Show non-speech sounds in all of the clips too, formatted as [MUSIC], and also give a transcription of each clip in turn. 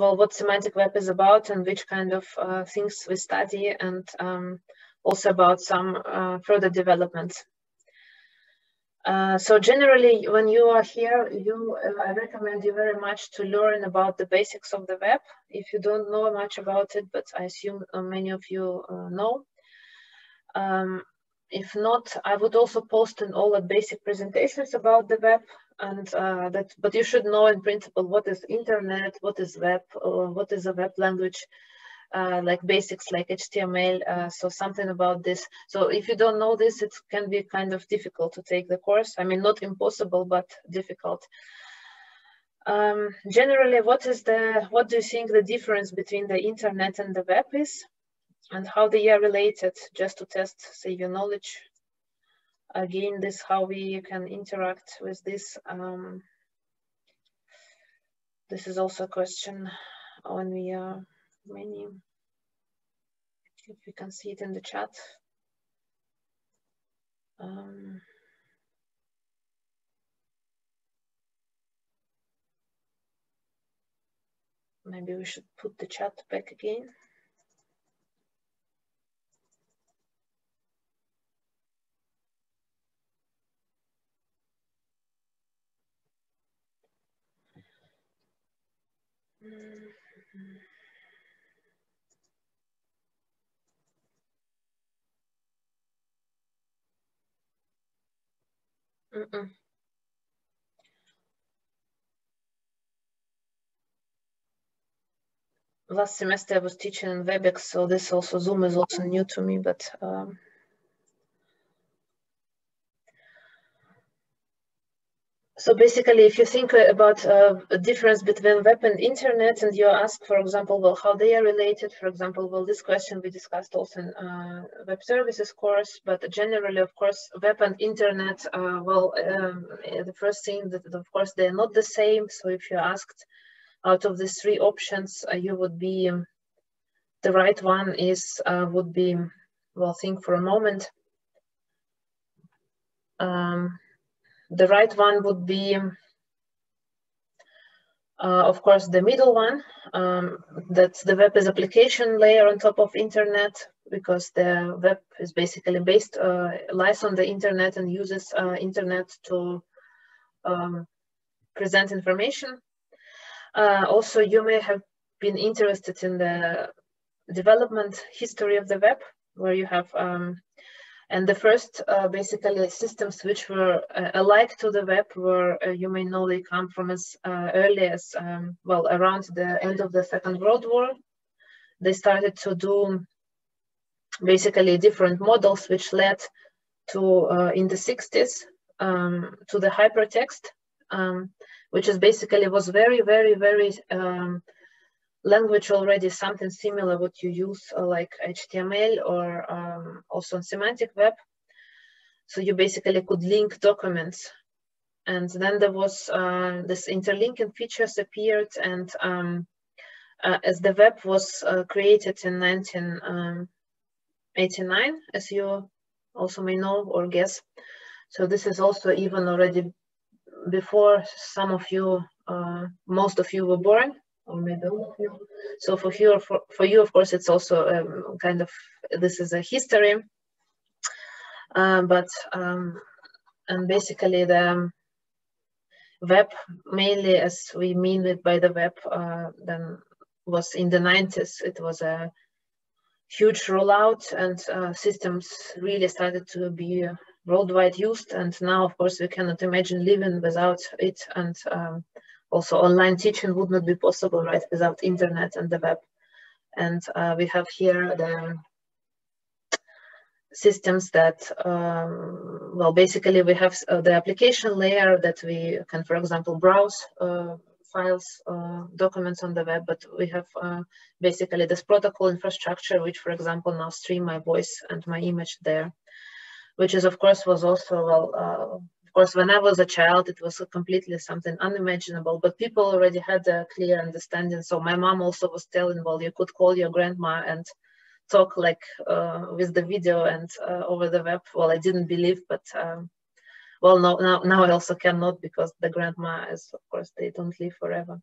well, what semantic web is about and which kind of uh, things we study and um, also about some uh, further developments. Uh, so generally, when you are here, you uh, I recommend you very much to learn about the basics of the web. If you don't know much about it, but I assume uh, many of you uh, know. Um, if not, I would also post in all the basic presentations about the web and uh, that, but you should know in principle what is internet, what is web, what is a web language, uh, like basics like HTML, uh, so something about this. So if you don't know this, it can be kind of difficult to take the course. I mean, not impossible, but difficult. Um, generally, what is the, what do you think the difference between the internet and the web is? And how they are related, just to test, say, your knowledge. Again, this how we can interact with this. Um, this is also a question when we are many. If you can see it in the chat. Um, maybe we should put the chat back again. Mm -hmm. Mm -mm. Last semester I was teaching in WebEx, so this also Zoom is also new to me, but um, So basically, if you think about uh, a difference between web and internet, and you ask, for example, well, how they are related, for example, well, this question we discussed also in uh, web services course, but generally, of course, web and internet, uh, well, um, the first thing that, of course, they're not the same. So if you asked out of these three options, uh, you would be, um, the right one is, uh, would be, well, think for a moment. Um, the right one would be, uh, of course, the middle one. Um, that's the web is application layer on top of internet because the web is basically based, uh, lies on the internet and uses uh, internet to um, present information. Uh, also, you may have been interested in the development history of the web, where you have um, and the first uh, basically systems which were uh, alike to the web were, uh, you may know, they come from as uh, early as, um, well, around the end of the Second World War. They started to do basically different models which led to, uh, in the 60s, um, to the hypertext, um, which is basically was very, very, very um, language already something similar what you use uh, like HTML or um, also on semantic web. So you basically could link documents. And then there was uh, this interlinking features appeared and um, uh, as the web was uh, created in 1989, um, as you also may know or guess. So this is also even already before some of you, uh, most of you were born or maybe all of you. So for you, for, for you, of course, it's also um, kind of, this is a history, uh, but, um, and basically the web, mainly as we mean it by the web, uh, then was in the 90s, it was a huge rollout and uh, systems really started to be worldwide used. And now, of course, we cannot imagine living without it. And um, also online teaching would not be possible, right, without internet and the web. And uh, we have here the systems that, um, well, basically we have uh, the application layer that we can, for example, browse uh, files, uh, documents on the web, but we have uh, basically this protocol infrastructure, which, for example, now stream my voice and my image there, which is, of course, was also, well, uh, of course, when I was a child, it was completely something unimaginable, but people already had a clear understanding. So my mom also was telling, well, you could call your grandma and talk like uh, with the video and uh, over the web. Well, I didn't believe, but um, well, no, now, now I also cannot because the grandma is, of course, they don't live forever.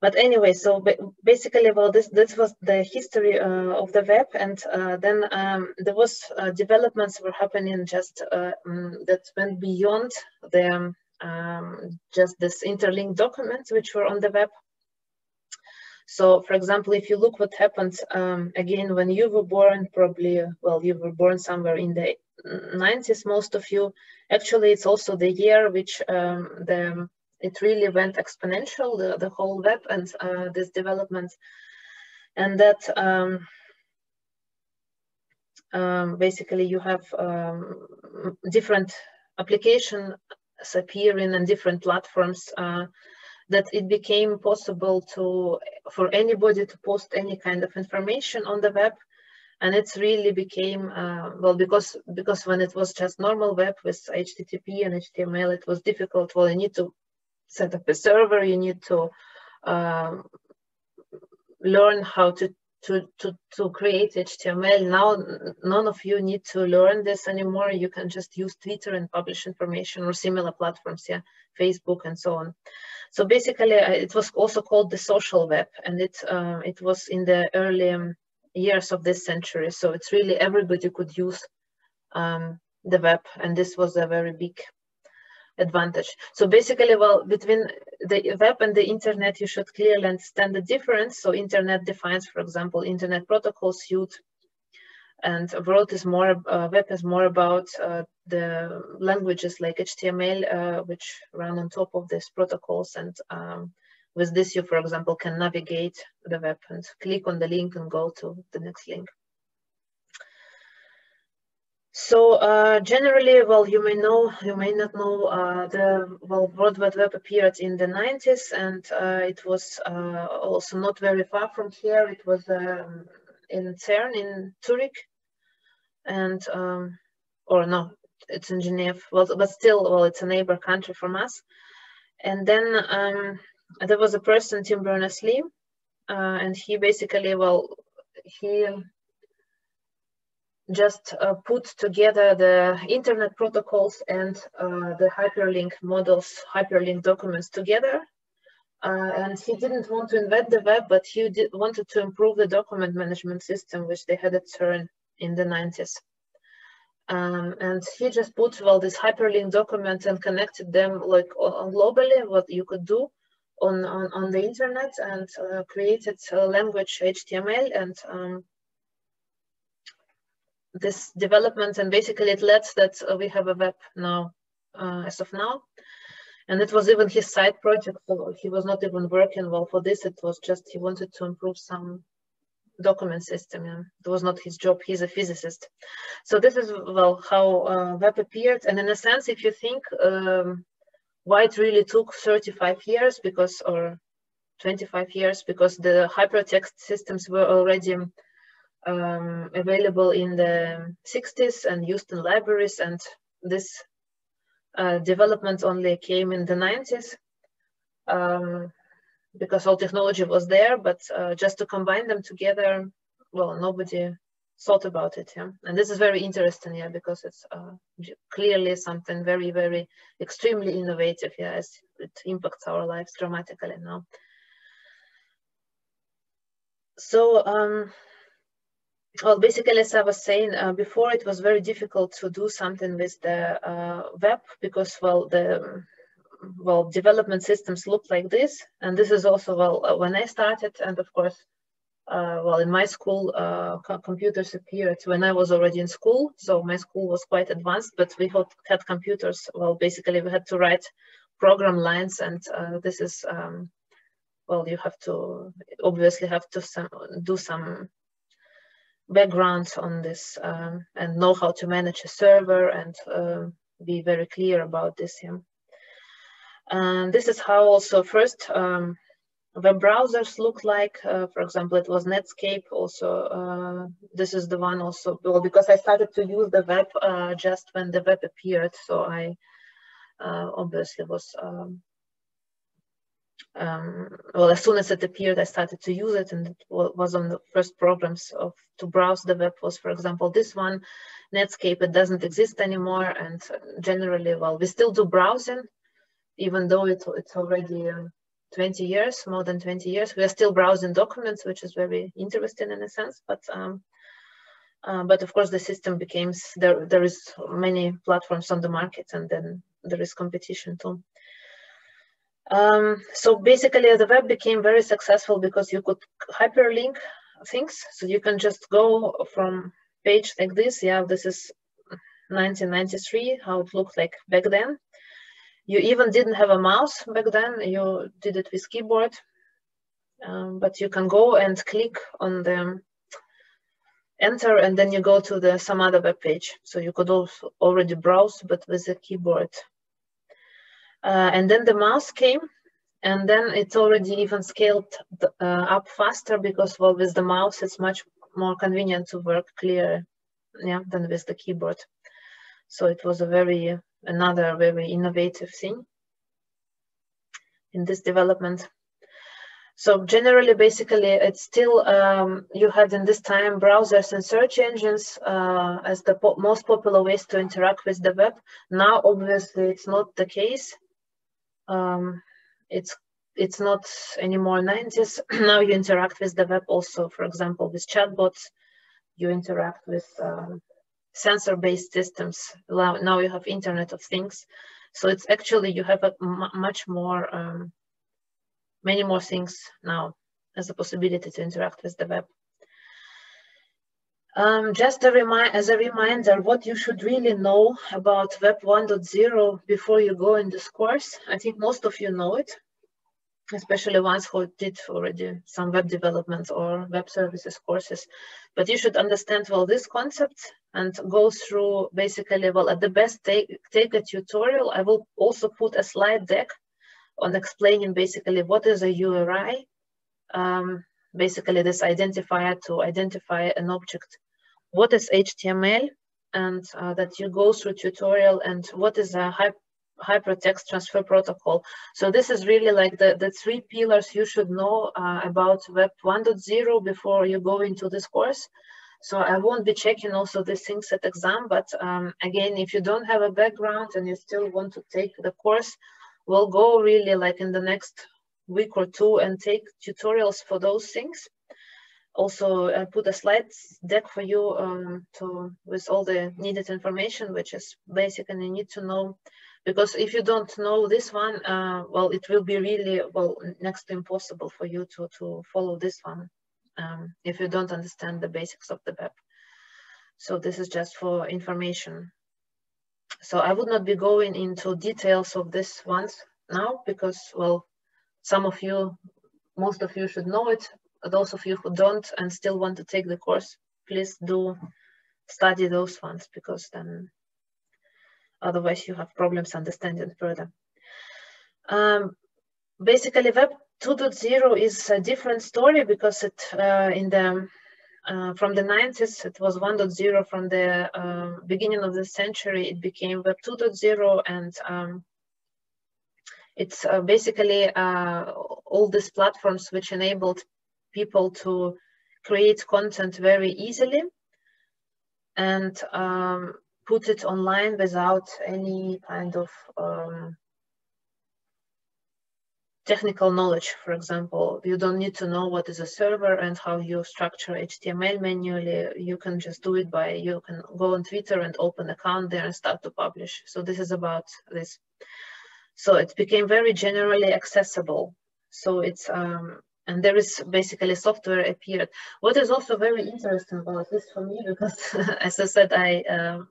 But anyway, so basically, well, this this was the history uh, of the web, and uh, then um, there was uh, developments were happening just um, that went beyond the um, just this interlinked documents which were on the web. So, for example, if you look what happened um, again when you were born, probably well, you were born somewhere in the 90s, most of you. Actually, it's also the year which um, the it really went exponential, the, the whole web and uh, this development. And that um, um, basically you have um, different applications appearing in different platforms uh, that it became possible to for anybody to post any kind of information on the web and it's really became uh, well because because when it was just normal web with http and html it was difficult well you need to set up a server, you need to um, learn how to, to, to, to create HTML. Now, none of you need to learn this anymore. You can just use Twitter and publish information or similar platforms, yeah, Facebook and so on. So basically, uh, it was also called the social web, and it, uh, it was in the early um, years of this century. So it's really everybody could use um, the web, and this was a very big advantage. So basically, well, between the web and the internet, you should clearly understand the difference. So internet defines, for example, internet protocol suite, and world is more, uh, web is more about uh, the languages like HTML, uh, which run on top of these protocols. And um, with this, you, for example, can navigate the web and click on the link and go to the next link. So uh, generally, well, you may know, you may not know, uh, the well, World Wide Web appeared in the 90s, and uh, it was uh, also not very far from here. It was um, in CERN in Zurich, and um, or no, it's in Geneva. Well, but still, well, it's a neighbor country from us. And then um, there was a person, Tim Berners-Lee, uh, and he basically, well, he just uh, put together the internet protocols and uh, the hyperlink models, hyperlink documents together. Uh, and he didn't want to invent the web, but he did, wanted to improve the document management system, which they had at CERN in the 90s. Um, and he just put well these hyperlink documents and connected them like globally, what you could do on, on, on the internet and uh, created language HTML and um, this development and basically it led that uh, we have a web now uh, as of now. And it was even his side project so he was not even working well for this. It was just he wanted to improve some document system yeah. it was not his job. He's a physicist. So this is well how uh, web appeared. And in a sense if you think um, why it really took 35 years because or 25 years because the hypertext systems were already um, available in the 60s and used in libraries and this uh, development only came in the 90s um, because all technology was there but uh, just to combine them together well nobody thought about it yeah? And this is very interesting yeah because it's uh, clearly something very very extremely innovative yeah as it impacts our lives dramatically now so um, well, basically, as I was saying uh, before, it was very difficult to do something with the uh, web because, well, the well development systems look like this, and this is also well uh, when I started, and of course, uh, well, in my school, uh, computers appeared when I was already in school, so my school was quite advanced, but we had, had computers. Well, basically, we had to write program lines, and uh, this is um, well, you have to obviously have to some, do some background on this um, and know how to manage a server and uh, be very clear about this. Yeah. And this is how also first um, web browsers look like. Uh, for example, it was Netscape. Also, uh, this is the one also well because I started to use the web uh, just when the web appeared. So I uh, obviously was um, um, well, as soon as it appeared, I started to use it, and it was on the first programs of to browse the web was, for example, this one, Netscape. It doesn't exist anymore, and generally, well, we still do browsing, even though it, it's already um, 20 years, more than 20 years. We are still browsing documents, which is very interesting in a sense, but um, uh, but of course the system becomes there. There is many platforms on the market, and then there is competition too. Um, so basically, the web became very successful because you could hyperlink things. So you can just go from page like this. Yeah, this is 1993, how it looked like back then. You even didn't have a mouse back then. You did it with keyboard. Um, but you can go and click on the enter and then you go to the some other web page. So you could also already browse, but with a keyboard. Uh, and then the mouse came and then it's already even scaled uh, up faster because well with the mouse it's much more convenient to work clear yeah than with the keyboard. So it was a very another very innovative thing in this development. So generally basically it's still um, you had in this time browsers and search engines uh, as the po most popular ways to interact with the web. Now obviously it's not the case um, it's it's not anymore 90s. [CLEARS THROAT] now you interact with the web also, for example, with chatbots. You interact with um, sensor-based systems. Now you have Internet of Things. So it's actually, you have a much more, um, many more things now as a possibility to interact with the web. Um, just a as a reminder, what you should really know about Web 1.0 before you go in this course. I think most of you know it, especially ones who did already some web development or web services courses. But you should understand well this concept and go through basically, well, at the best, take, take a tutorial. I will also put a slide deck on explaining basically what is a URI, um, basically this identifier to identify an object what is HTML and uh, that you go through tutorial and what is a hypertext transfer protocol. So this is really like the, the three pillars you should know uh, about Web 1.0 before you go into this course. So I won't be checking also these things at exam, but um, again, if you don't have a background and you still want to take the course, we'll go really like in the next week or two and take tutorials for those things also uh, put a slide deck for you um, to with all the needed information, which is basically you need to know because if you don't know this one, uh, well, it will be really well next to impossible for you to to follow this one um, if you don't understand the basics of the web. So this is just for information. So I would not be going into details of this ones now because well, some of you, most of you should know it those of you who don't and still want to take the course, please do study those ones because then otherwise you have problems understanding further. Um, basically, Web 2.0 is a different story because it uh, in the uh, from the 90s it was 1.0 from the uh, beginning of the century it became Web 2.0 and um, it's uh, basically uh, all these platforms which enabled people to create content very easily and um, put it online without any kind of um, technical knowledge, for example. You don't need to know what is a server and how you structure HTML manually. You can just do it by, you can go on Twitter and open account there and start to publish. So this is about this. So it became very generally accessible. So it's um, and there is basically software appeared. What is also very interesting about this for me, because [LAUGHS] as I said, I um,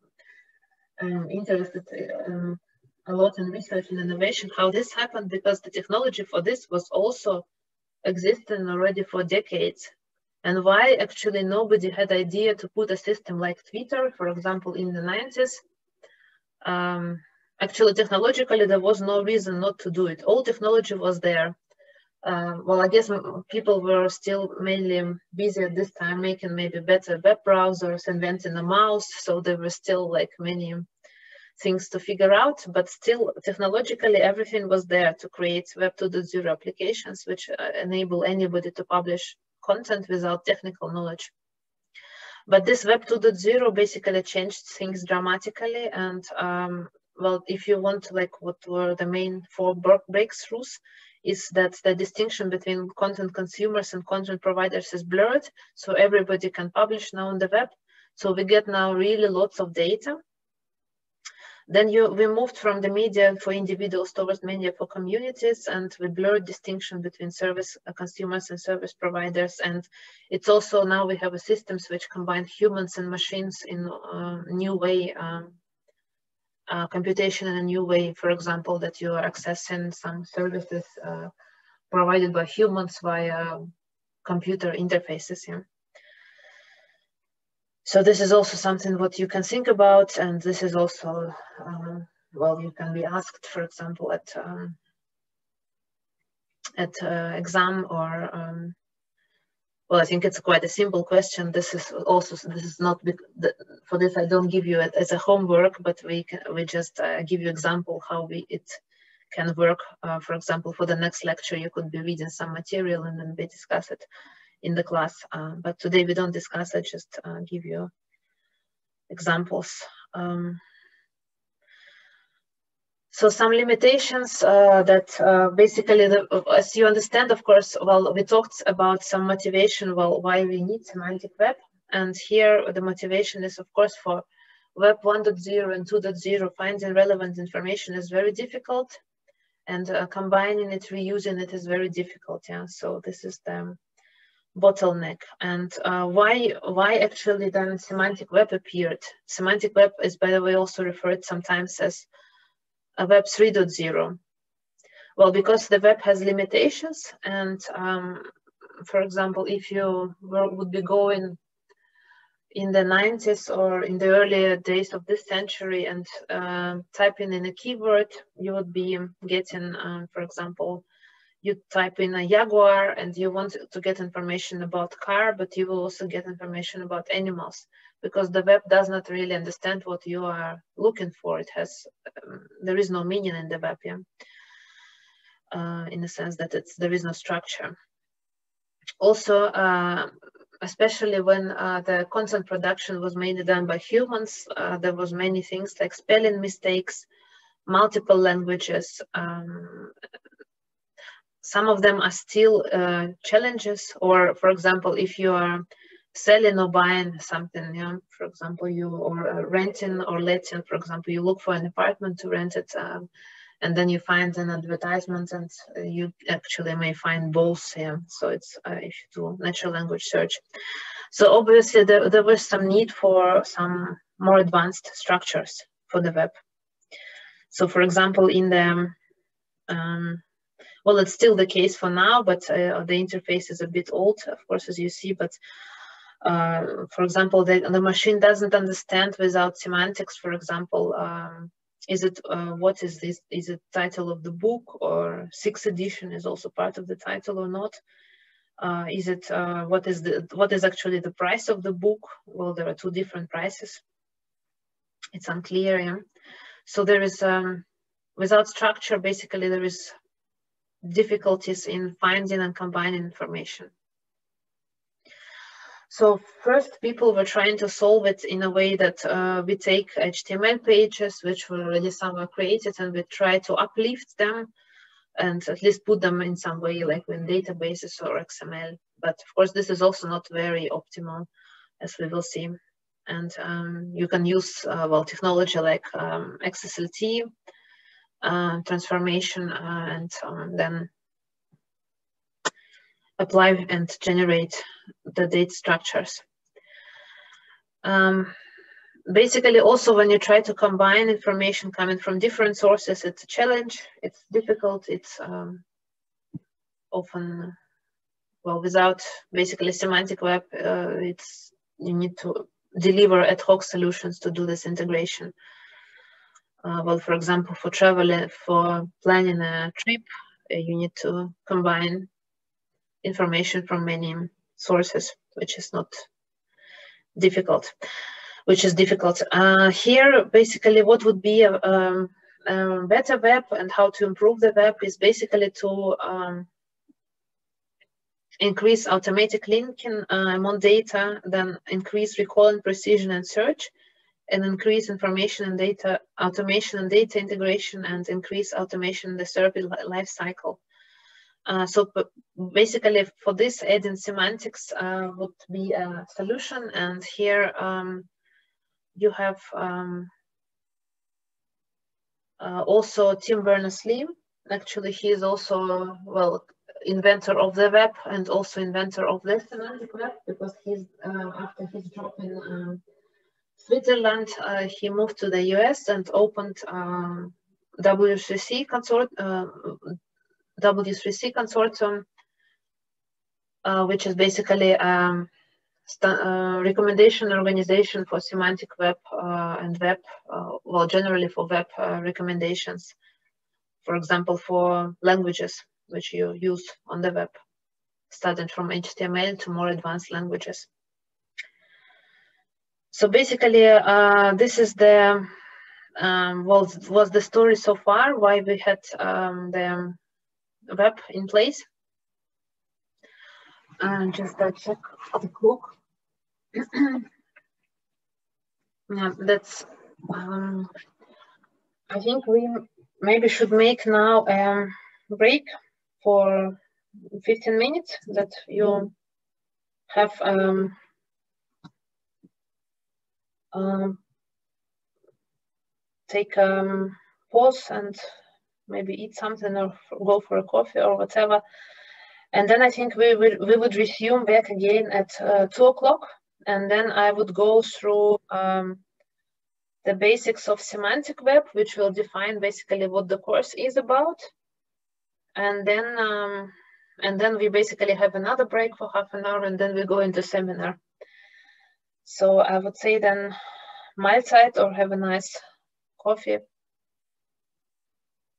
am interested um, a lot in research and innovation, how this happened, because the technology for this was also existing already for decades. And why actually nobody had idea to put a system like Twitter, for example, in the 90s. Um, actually, technologically, there was no reason not to do it. All technology was there uh, well, I guess people were still mainly busy at this time making maybe better web browsers, inventing a mouse. So there were still like many things to figure out, but still technologically everything was there to create Web 2.0 applications, which uh, enable anybody to publish content without technical knowledge. But this Web 2.0 basically changed things dramatically. And um, well, if you want like what were the main four breakthroughs, is that the distinction between content consumers and content providers is blurred. So everybody can publish now on the web. So we get now really lots of data. Then you, we moved from the media for individuals towards media for communities, and we blurred distinction between service uh, consumers and service providers. And it's also now we have a systems which combine humans and machines in a uh, new way, um, uh, computation in a new way. For example, that you are accessing some services uh, provided by humans via computer interfaces. Yeah. So this is also something what you can think about, and this is also, um, well, you can be asked, for example, at um, at uh, exam or, um, well, I think it's quite a simple question. This is also, this is not, for this I don't give you it as a homework, but we can, we just uh, give you example how we it can work. Uh, for example, for the next lecture, you could be reading some material and then we discuss it in the class. Uh, but today we don't discuss, I just uh, give you examples. Um, so some limitations uh, that uh, basically, the, as you understand, of course, well, we talked about some motivation, well, why we need semantic web. And here the motivation is, of course, for web 1.0 and 2.0, finding relevant information is very difficult. And uh, combining it, reusing it is very difficult. Yeah, so this is the bottleneck and uh, why why actually then semantic web appeared semantic web is by the way also referred sometimes as web 3.0 well because the web has limitations and um, for example if you were, would be going in the 90s or in the earlier days of this century and uh, typing in a keyword you would be getting um, for example you type in a Jaguar and you want to get information about car, but you will also get information about animals because the web does not really understand what you are looking for. It has, um, there is no meaning in the web, yeah? Uh, in the sense that it's, there is no structure. Also, uh, especially when uh, the content production was mainly done by humans, uh, there was many things like spelling mistakes, multiple languages, um, some of them are still uh, challenges or for example if you are selling or buying something yeah for example you or uh, renting or letting for example you look for an apartment to rent it um, and then you find an advertisement and uh, you actually may find both yeah so it's uh, if you do natural language search so obviously there, there was some need for some more advanced structures for the web so for example in the um, well, it's still the case for now, but uh, the interface is a bit old, of course, as you see. But uh, for example, the, the machine doesn't understand without semantics, for example, um, is it uh, what is this is it title of the book or sixth edition is also part of the title or not uh, is it uh, what is the what is actually the price of the book well there are two different prices it's unclear yeah? so there is um, without structure basically there is difficulties in finding and combining information. So first people were trying to solve it in a way that uh, we take HTML pages, which were already somewhere created, and we try to uplift them and at least put them in some way, like in databases or XML. But of course, this is also not very optimal, as we will see. And um, you can use, uh, well, technology like um, XSLT uh, transformation uh, and um, then apply and generate the data structures. Um, basically, also when you try to combine information coming from different sources, it's a challenge, it's difficult, it's um, often, well, without basically semantic web, uh, it's you need to deliver ad hoc solutions to do this integration. Uh, well, for example, for traveling, for planning a trip, uh, you need to combine information from many sources, which is not difficult, which is difficult. Uh, here, basically, what would be a, um, a, better web and how to improve the web is basically to um, increase automatic linking uh, among data, then increase recall and precision and search, and increase information and data automation and data integration and increase automation in the service life cycle. Uh, so basically for this adding semantics uh, would be a solution and here um, you have um, uh, also Tim Berners-Lee. Actually, he is also, well, inventor of the web and also inventor of the semantic web because he's, uh, after his job in um, Switzerland, uh, he moved to the US and opened um, W3C consort, uh, W3C consortium, uh, which is basically um, uh, recommendation organization for semantic web uh, and web, uh, well, generally for web uh, recommendations. For example, for languages which you use on the web, starting from HTML to more advanced languages. So basically, uh, this is the um, was was the story so far. Why we had um, the web in place. And just uh, check the clock. [CLEARS THROAT] yeah, that's. Um, I think we maybe should make now a break for 15 minutes that you have um, um, take um, pause and maybe eat something or go for a coffee or whatever. And then I think we would, we would resume back again at uh, two o'clock. And then I would go through um, the basics of semantic web, which will define basically what the course is about. And then, um, and then we basically have another break for half an hour and then we go into seminar. So I would say then Mahlzeit or have a nice coffee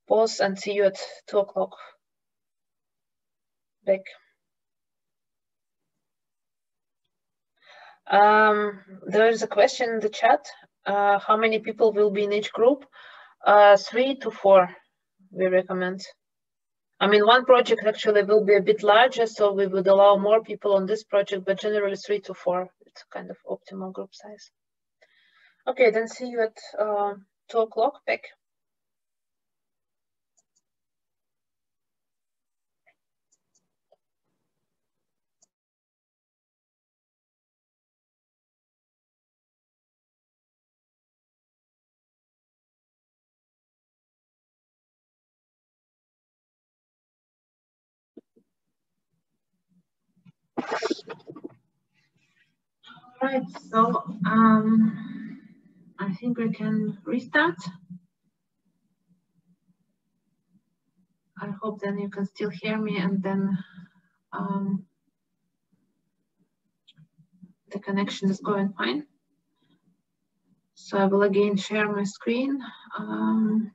pause and see you at two o'clock back. Um, there is a question in the chat. Uh, how many people will be in each group? Uh, three to four, we recommend. I mean, one project actually will be a bit larger, so we would allow more people on this project, but generally three to four. It's kind of optimal group size. Okay, then see you at uh, two o'clock back. Right, so um, I think we can restart. I hope then you can still hear me and then um, the connection is going fine. So I will again share my screen. Um,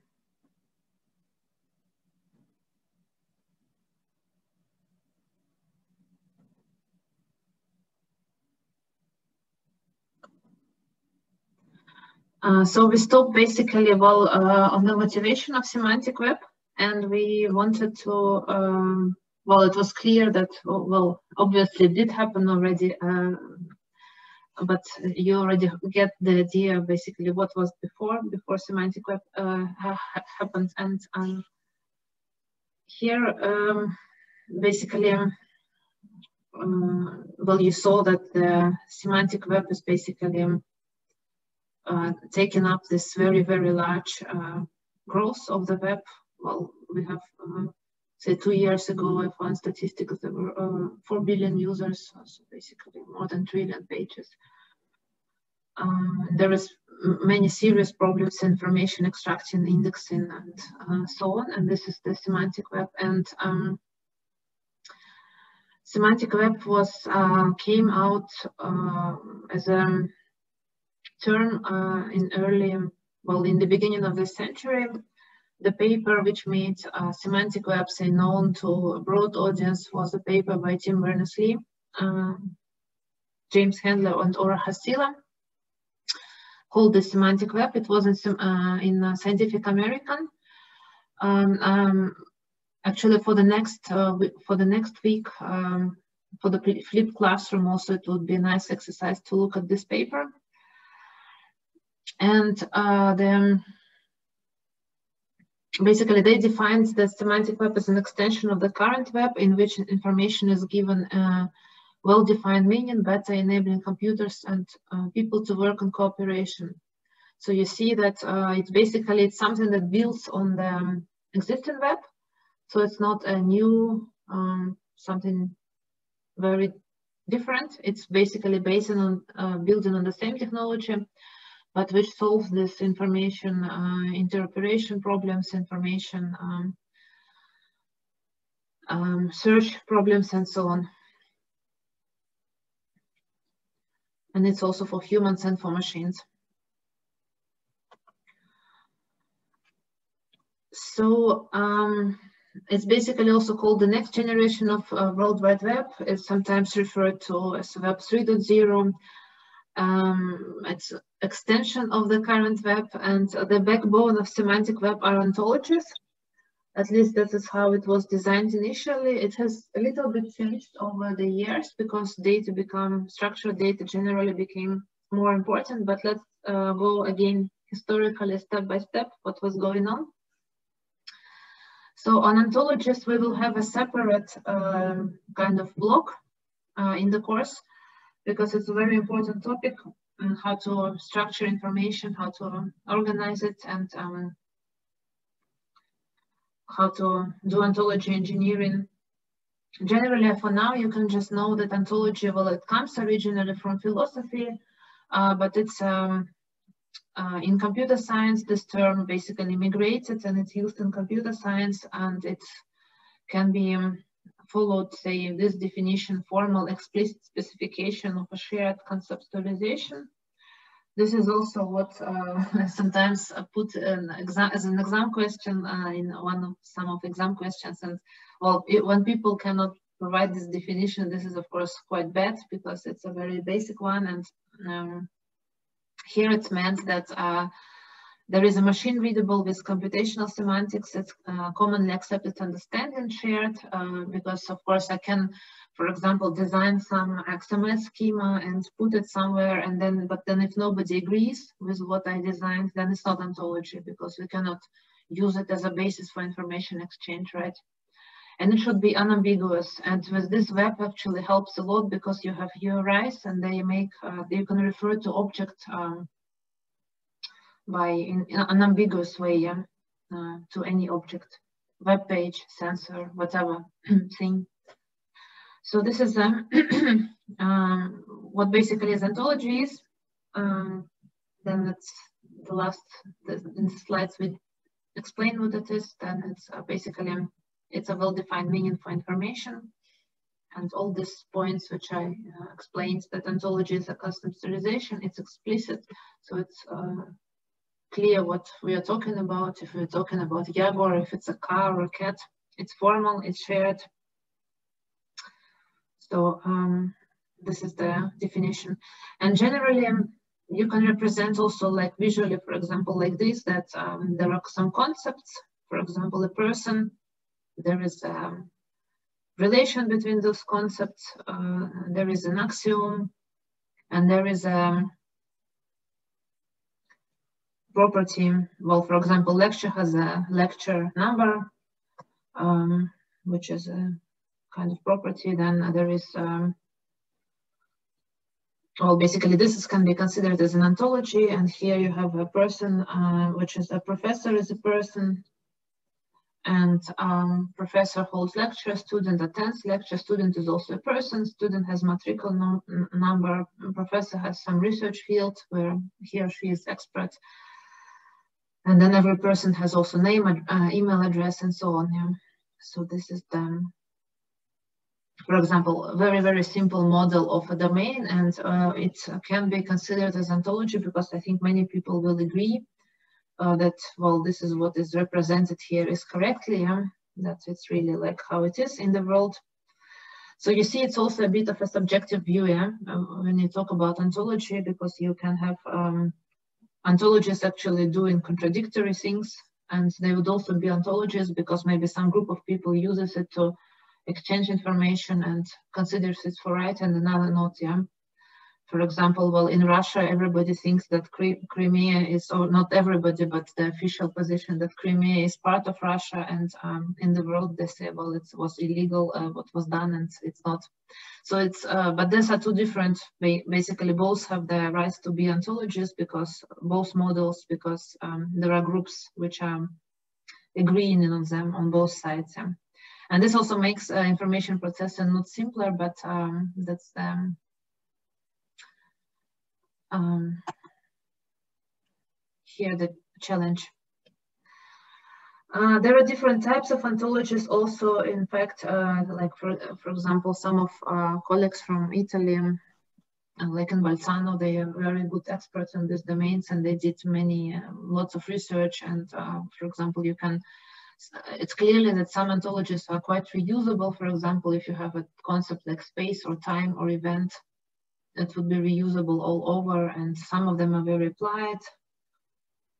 Uh, so we stopped basically well uh, on the motivation of semantic web and we wanted to um, well it was clear that well obviously it did happen already uh, but you already get the idea basically what was before before semantic web uh, ha happened. And um, here um, basically um, well you saw that the semantic web is basically uh, taken up this very, very large uh, growth of the web. Well, we have, uh, say, two years ago, I found statistics there were uh, 4 billion users, so basically more than trillion pages. Um, there is many serious problems, information extraction, indexing, and uh, so on. And this is the semantic web. And um, semantic web was uh, came out as a term uh, in early, well, in the beginning of the century. The paper which made uh, semantic webs known to a broad audience was a paper by Tim Berners-Lee, uh, James Hendler and Ora Lassila called the semantic web. It was in, uh, in Scientific American. Um, um, actually, for the next uh, for the next week, um, for the flipped classroom, also it would be a nice exercise to look at this paper and uh, the basically they defined the semantic web as an extension of the current web in which information is given a well-defined meaning, better enabling computers and uh, people to work in cooperation. So you see that uh, it's basically it's something that builds on the existing web. So it's not a new um, something very different. It's basically based on uh, building on the same technology, but which solves this information uh, interoperation problems, information um, um, search problems, and so on. And it's also for humans and for machines. So um, it's basically also called the next generation of uh, World Wide Web. It's sometimes referred to as Web 3.0. Um, it's extension of the current web and the backbone of semantic web are ontologies. At least that is how it was designed initially. It has a little bit changed over the years because data become, structured data generally became more important, but let's uh, go again historically step by step what was going on. So on ontologies, we will have a separate um, kind of block uh, in the course because it's a very important topic on how to structure information, how to organize it, and um, how to do ontology engineering. Generally, for now, you can just know that ontology, well, it comes originally from philosophy, uh, but it's um, uh, in computer science, this term basically migrated and it's used in computer science and it can be um, followed, say, this definition, formal explicit specification of a shared conceptualization. This is also what uh, [LAUGHS] sometimes put an exam as an exam question uh, in one of some of exam questions. And well, it, when people cannot provide this definition, this is of course quite bad because it's a very basic one and um, here it's meant that uh, there is a machine readable with computational semantics that's uh, commonly accepted understanding shared uh, because of course I can, for example, design some XML schema and put it somewhere and then, but then if nobody agrees with what I designed, then it's not ontology because we cannot use it as a basis for information exchange, right? and it should be unambiguous. And with this web actually helps a lot because you have URIs and they make, uh, you can refer to object um, by in, in, an ambiguous way yeah, uh, to any object, web page, sensor, whatever [CLEARS THROAT] thing. So this is um, [CLEARS THROAT] um, what basically is ontology is. Um, then it's the last, the, in the slides we explain what it is. Then it's uh, basically um, it's a well-defined meaning for information. And all these points which I uh, explained that ontology is a custom serialization, it's explicit. So it's uh, clear what we are talking about. If we're talking about Jaguar, if it's a car or a cat, it's formal, it's shared. So um, this is the definition. And generally, um, you can represent also like visually, for example, like this, that um, there are some concepts, for example, a person there is a relation between those concepts, uh, there is an axiom, and there is a property. Well, for example, lecture has a lecture number, um, which is a kind of property. Then there is, um, well, basically this is, can be considered as an ontology. And here you have a person, uh, which is a professor is a person, and um, professor holds lecture, student attends lecture, student is also a person, student has matricle num number, professor has some research field where he or she is expert. And then every person has also name, uh, email address and so on. Yeah. So this is the, for example, very, very simple model of a domain and uh, it can be considered as ontology because I think many people will agree uh, that, well, this is what is represented here is correctly, yeah? that it's really like how it is in the world. So you see, it's also a bit of a subjective view, yeah, uh, when you talk about ontology, because you can have um, ontologies actually doing contradictory things, and they would also be ontologies because maybe some group of people uses it to exchange information and considers it for right, and another not, yeah. For example, well, in Russia, everybody thinks that Crimea is, or not everybody, but the official position that Crimea is part of Russia, and um, in the world they say, well, it was illegal uh, what was done, and it's not. So it's, uh, but these are two different. Basically, both have the rights to be ontologies because both models, because um, there are groups which are agreeing on them on both sides. And this also makes uh, information processing not simpler, but um, that's um, um, here the challenge. Uh, there are different types of ontologies also, in fact, uh, like for, for example, some of our colleagues from Italy, uh, like in Bolzano, they are very good experts in these domains and they did many, uh, lots of research. And uh, for example, you can, it's clearly that some ontologies are quite reusable. For example, if you have a concept like space or time or event, that would be reusable all over and some of them are very applied.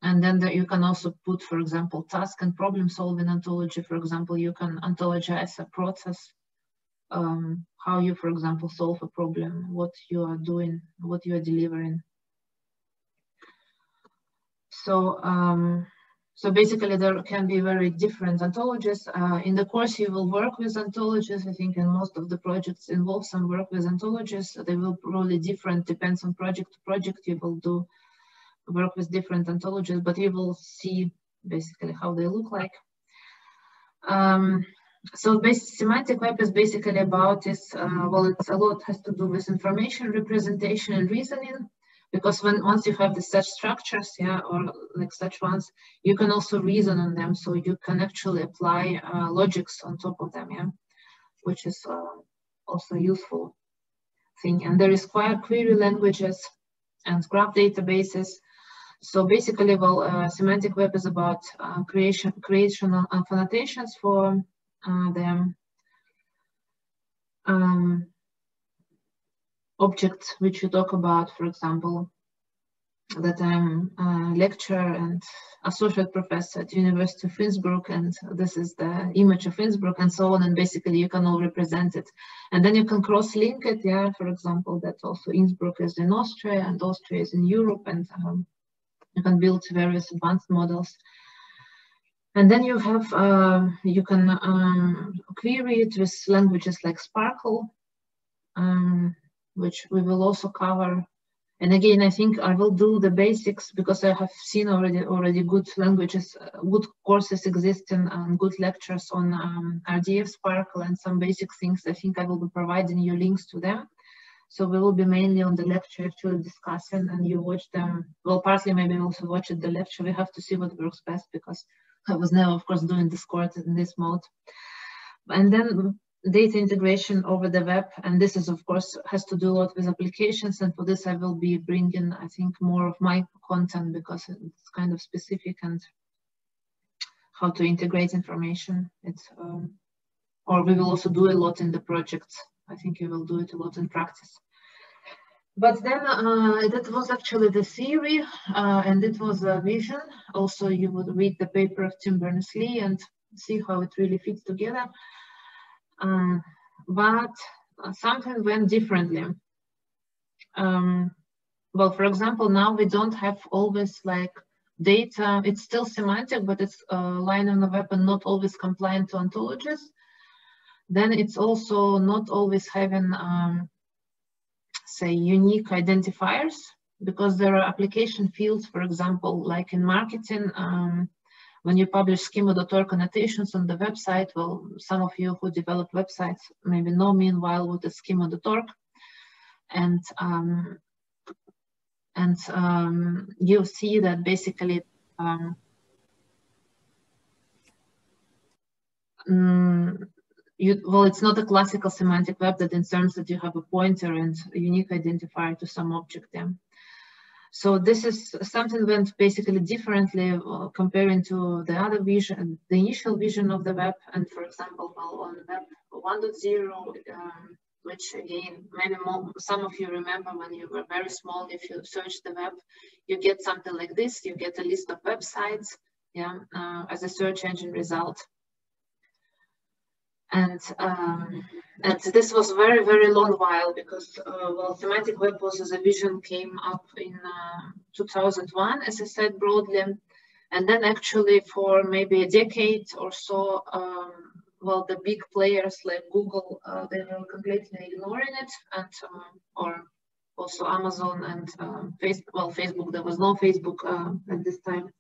And then the, you can also put, for example, task and problem solving ontology. For example, you can ontologize a process, um, how you, for example, solve a problem, what you are doing, what you are delivering. So um, so basically there can be very different ontologies. Uh, in the course you will work with ontologies. I think in most of the projects involve some work with ontologies. They will probably different, depends on project to project. You will do work with different ontologies, but you will see basically how they look like. Um, so basic, semantic web is basically about this, uh, well, it's a lot has to do with information representation and reasoning because when once you have the such structures yeah or like such ones you can also reason on them. So you can actually apply uh, logics on top of them yeah which is uh, also useful thing. And there is query languages and graph databases. So basically well uh, semantic web is about uh, creation creation of annotations for uh, them. Um, objects which you talk about, for example, that I'm a lecturer and associate professor at University of Innsbruck, and this is the image of Innsbruck and so on, and basically you can all represent it. And then you can cross-link it, yeah, for example, that also Innsbruck is in Austria and Austria is in Europe, and um, you can build various advanced models. And then you have, uh, you can um, query it with languages like SPARQL, um, which we will also cover. And again, I think I will do the basics because I have seen already already good languages, uh, good courses existing and good lectures on um, RDF SPARQL and some basic things. I think I will be providing you links to them. So we will be mainly on the lecture actually discussing and you watch them. Well, partly maybe also watch the lecture. We have to see what works best because I was never, of course, doing this course in this mode. And then data integration over the web. And this is, of course, has to do a lot with applications. And for this, I will be bringing, I think, more of my content because it's kind of specific and how to integrate information. It's, um, or we will also do a lot in the projects. I think you will do it a lot in practice. But then uh, that was actually the theory uh, and it was a vision. Also, you would read the paper of Tim Berners-Lee and see how it really fits together. Um, but something went differently. Um, well, for example, now we don't have always like data, it's still semantic, but it's uh, line on the web and not always compliant to ontologies. Then it's also not always having, um, say, unique identifiers because there are application fields, for example, like in marketing, um, when you publish schema.org annotations on the website, well, some of you who develop websites maybe know meanwhile what is schema.org. And, um, and um, you see that basically um, mm, you, well, it's not a classical semantic web that in terms that you have a pointer and a unique identifier to some object there. So this is something went basically differently uh, comparing to the other vision, the initial vision of the web. And for example, well, on web 1.0, um, which again, maybe more, some of you remember when you were very small, if you search the web, you get something like this, you get a list of websites yeah, uh, as a search engine result. And um, and this was very, very long while because, uh, well, semantic web was as a vision came up in uh, 2001, as I said broadly. And then actually for maybe a decade or so, um, well, the big players like Google, uh, they were completely ignoring it and, um, or also Amazon and um, Facebook, well, Facebook, there was no Facebook uh, at this time,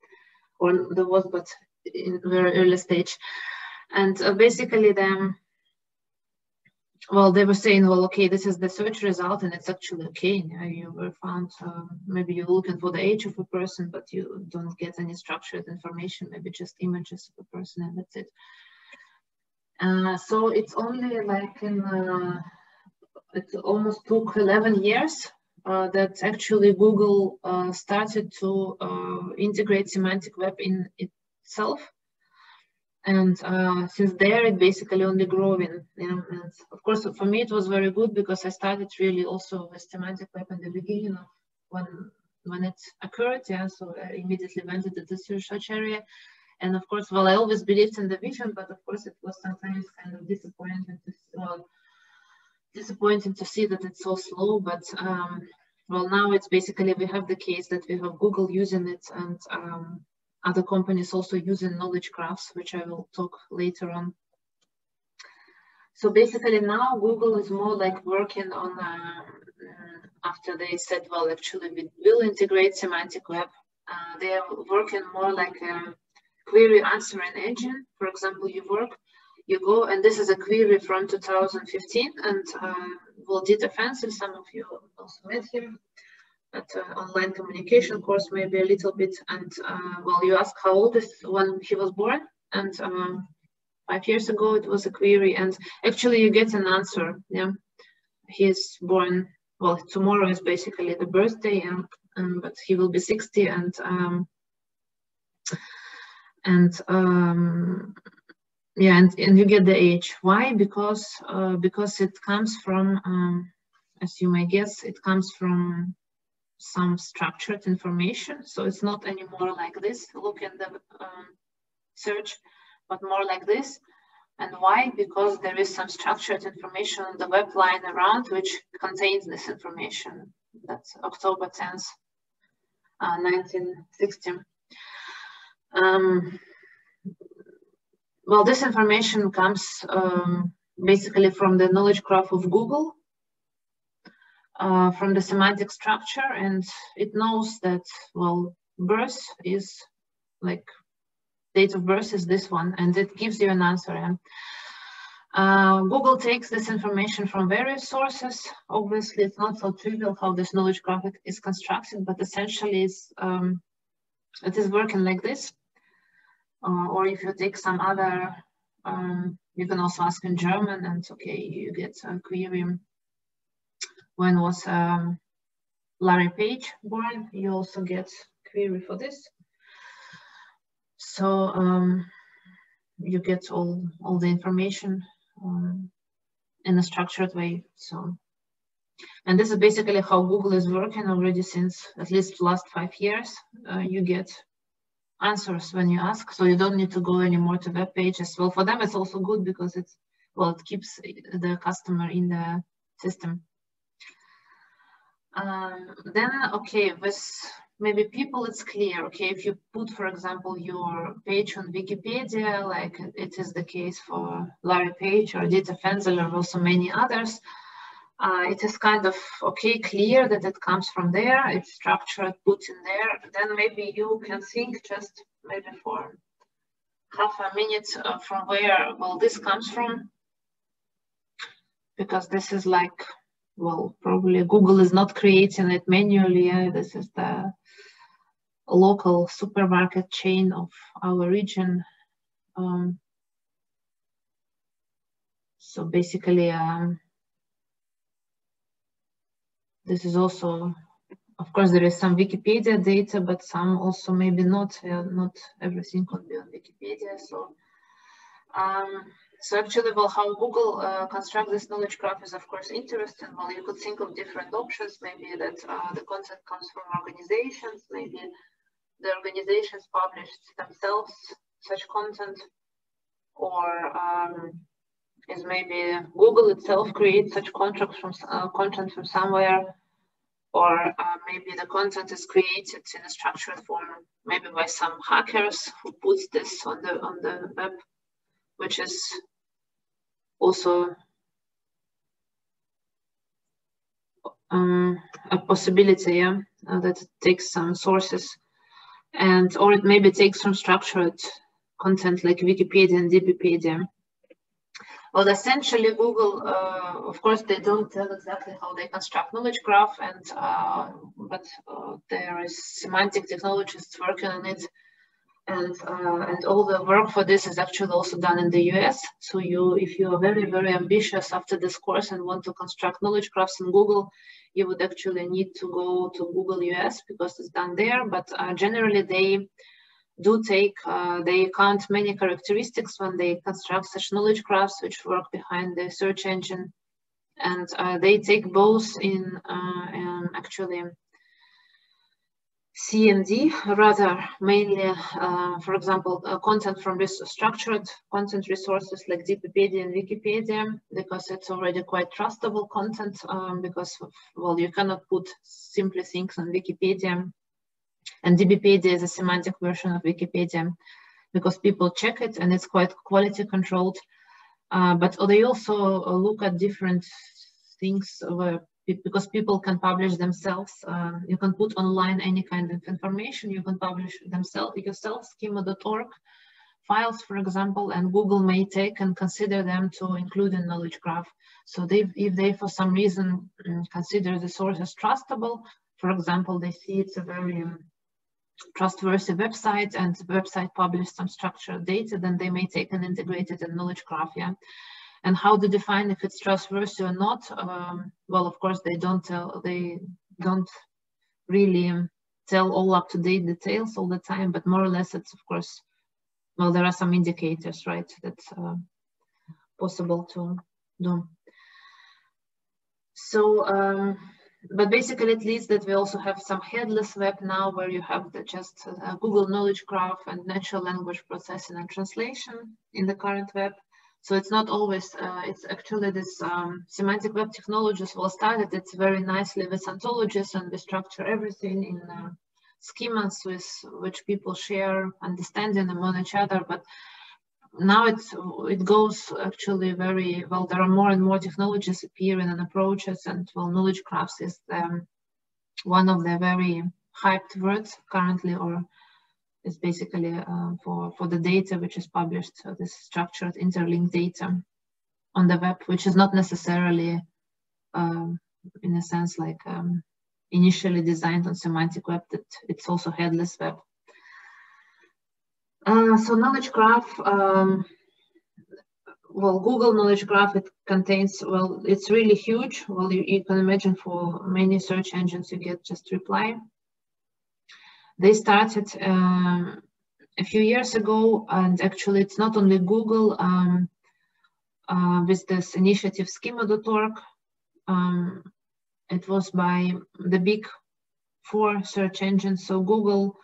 or there was, but in very early stage. And uh, basically then, well, they were saying, well, okay, this is the search result and it's actually okay. You were found, uh, maybe you're looking for the age of a person, but you don't get any structured information, maybe just images of a person and that's it. Uh, so it's only like in, uh, it almost took 11 years uh, that actually Google uh, started to uh, integrate semantic web in itself and uh, since there it basically only growing you know and of course for me it was very good because i started really also with semantic web in the beginning when when it occurred yeah so i immediately went into the research area. And of course well i always believed in the vision but of course it was sometimes kind of disappointing to well disappointing to see that it's so slow but um well now it's basically we have the case that we have google using it and um other companies also using knowledge graphs, which I will talk later on. So basically now Google is more like working on, uh, after they said, well, actually we will integrate semantic web. Uh, they are working more like a query answering engine. For example, you work, you go, and this is a query from 2015, and uh, well, Dieter Fensel, some of you also met him at uh, online communication course, maybe a little bit. And uh, well, you ask how old is when he was born, and um, five years ago it was a query, and actually you get an answer. Yeah, he's born. Well, tomorrow is basically the birthday, and um, but he will be 60, and um, and um, yeah, and, and you get the age. Why? Because uh, because it comes from, um, as you may guess, it comes from some structured information. So it's not anymore like this, look in the um, search, but more like this. And why? Because there is some structured information on the web line around which contains this information. That's October 10th, uh, 1960. Um, well, this information comes um, basically from the knowledge graph of Google, uh, from the semantic structure and it knows that, well, birth is like date of birth is this one and it gives you an answer. Uh, Google takes this information from various sources. Obviously, it's not so trivial how this knowledge graph is constructed, but essentially it's, um, it is working like this. Uh, or if you take some other, um, you can also ask in German and okay, you get a query when was um, Larry Page born, you also get query for this. So um, you get all, all the information um, in a structured way. So, and this is basically how Google is working already since at least last five years. Uh, you get answers when you ask, so you don't need to go anymore to web pages. Well, for them, it's also good because it's, well, it keeps the customer in the system. Um, then, okay, with maybe people, it's clear. Okay, if you put, for example, your page on Wikipedia, like it is the case for Larry Page or Dieter Fensel or also many others, uh, it is kind of okay, clear that it comes from there. It's structured, put in there. Then maybe you can think just maybe for half a minute uh, from where well this comes from, because this is like well, probably Google is not creating it manually. This is the local supermarket chain of our region. Um, so basically, um, this is also, of course, there is some Wikipedia data, but some also maybe not. Uh, not everything could be on Wikipedia. So um, so actually, well, how Google uh, construct this knowledge graph is of course interesting. Well, you could think of different options, maybe that uh, the content comes from organizations, maybe the organizations published themselves such content, or um, is maybe Google itself creates such contracts from uh, content from somewhere, or uh, maybe the content is created in a structured form, maybe by some hackers who puts this on the on the web, which is also um, a possibility yeah, uh, that it takes some sources and or it maybe takes some structured content like Wikipedia and DBpedia. Well, essentially, Google, uh, of course, they don't tell exactly how they construct knowledge graph, and uh, but uh, there is semantic technologists working on it, and uh, and all the work for this is actually also done in the US. So you, if you are very very ambitious after this course and want to construct knowledge graphs in Google, you would actually need to go to Google US because it's done there. But uh, generally, they do take, uh, they count many characteristics when they construct such knowledge graphs which work behind the search engine. And uh, they take both in, uh, in actually CMD, rather mainly, uh, for example, uh, content from structured content resources like DBpedia and Wikipedia, because it's already quite trustable content, um, because, well, you cannot put simply things on Wikipedia and DBpedia is a semantic version of Wikipedia because people check it and it's quite quality controlled. Uh, but they also look at different things where, because people can publish themselves. Uh, you can put online any kind of information. You can publish themselves yourself, schema.org files, for example, and Google may take and consider them to include in knowledge graph. So they, if they, for some reason, mm, consider the source as trustable, for example, they see it's a very um, trustworthy website and the website published some structured data, then they may take an integrated and knowledge graph, yeah. And how to define if it's trustworthy or not? Um, well, of course, they don't tell, they don't really tell all up-to-date details all the time, but more or less it's, of course, well, there are some indicators, right, that's uh, possible to do. So, um, but basically it leads that we also have some headless web now where you have the just uh, Google Knowledge Graph and natural language processing and translation in the current web. So it's not always, uh, it's actually this um, semantic web technologies well started. It's very nicely with ontologies and we structure everything in uh, schemas with which people share understanding among each other. But now it's it goes actually very well there are more and more technologies appearing and approaches and well knowledge graphs is um, one of the very hyped words currently or is basically uh, for for the data which is published so this structured interlinked data on the web which is not necessarily um, in a sense like um, initially designed on semantic web that it's also headless web uh, so knowledge graph, um, well, Google Knowledge Graph, it contains, well, it's really huge. Well, you, you, can imagine for many search engines, you get just reply. They started um, a few years ago, and actually it's not only Google, um, uh, with this initiative schema.org, um, it was by the big four search engines, so Google,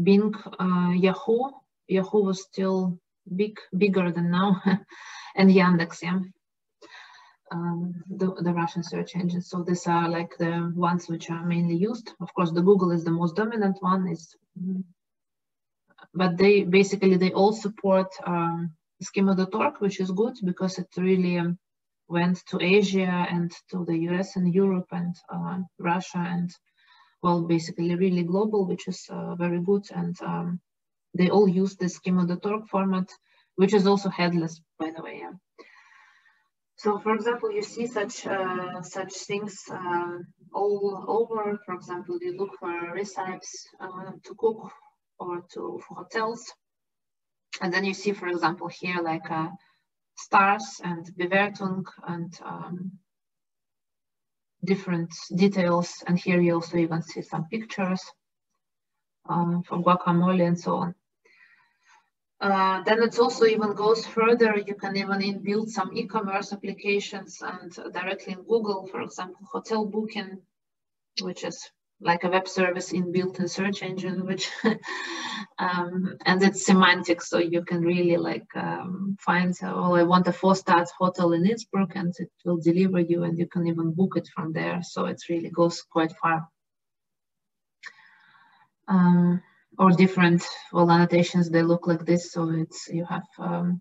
Bing, uh, Yahoo, Yahoo was still big, bigger than now, [LAUGHS] and Yandex, yeah. Um, the, the Russian search engines. So these are like the ones which are mainly used. Of course, the Google is the most dominant one. Is, but they basically they all support um, schema.org, which is good because it really um, went to Asia and to the US and Europe and uh, Russia and well, basically really global, which is uh, very good. And um, they all use the schema.org format, which is also headless, by the way. Yeah. So, for example, you see such uh, such things uh, all over. For example, you look for recipes uh, to cook or to for hotels, and then you see, for example, here like uh, stars and Bewertung and um, different details. And here you also even see some pictures um, guacamole and so on. Uh, then it also even goes further. You can even build some e-commerce applications and directly in Google, for example, hotel booking, which is like a web service inbuilt in search engine, which [LAUGHS] um, and it's semantic, so you can really like um, find oh I want a four star hotel in Innsbruck, and it will deliver you, and you can even book it from there. So it really goes quite far. Um, or different well annotations they look like this, so it's you have um,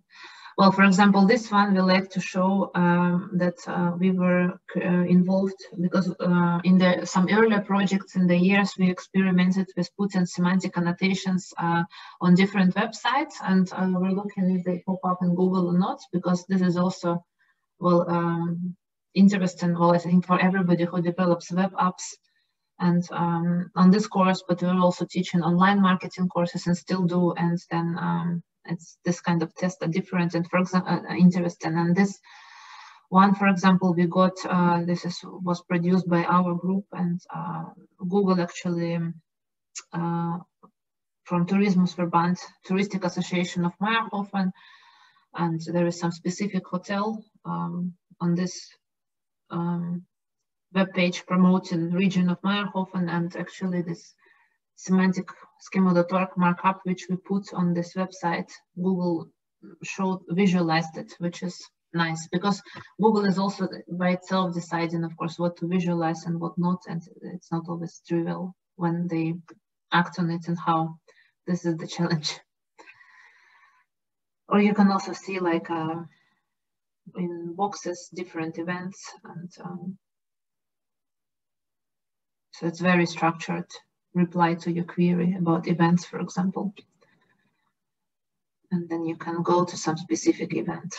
well, for example, this one we like to show um, that uh, we were uh, involved because uh, in the some earlier projects in the years we experimented with putting semantic annotations uh, on different websites, and uh, we're looking if they pop up in Google or not because this is also well um, interesting. Well, I think for everybody who develops web apps. And um, on this course, but we're also teaching online marketing courses and still do, and then um, it's this kind of tests are different and for example uh, uh, interesting. And this one for example we got uh, this is was produced by our group and uh, google actually uh, from Tourismusverband touristic association of Mayrhofen and there is some specific hotel um, on this um, web page promoting region of Mayrhofen and actually this semantic schema.org markup, which we put on this website, Google showed visualized it, which is nice because Google is also by itself deciding, of course, what to visualize and what not, and it's not always trivial when they act on it and how. This is the challenge. Or you can also see like uh, in boxes different events, and um, so it's very structured reply to your query about events, for example. And then you can go to some specific event.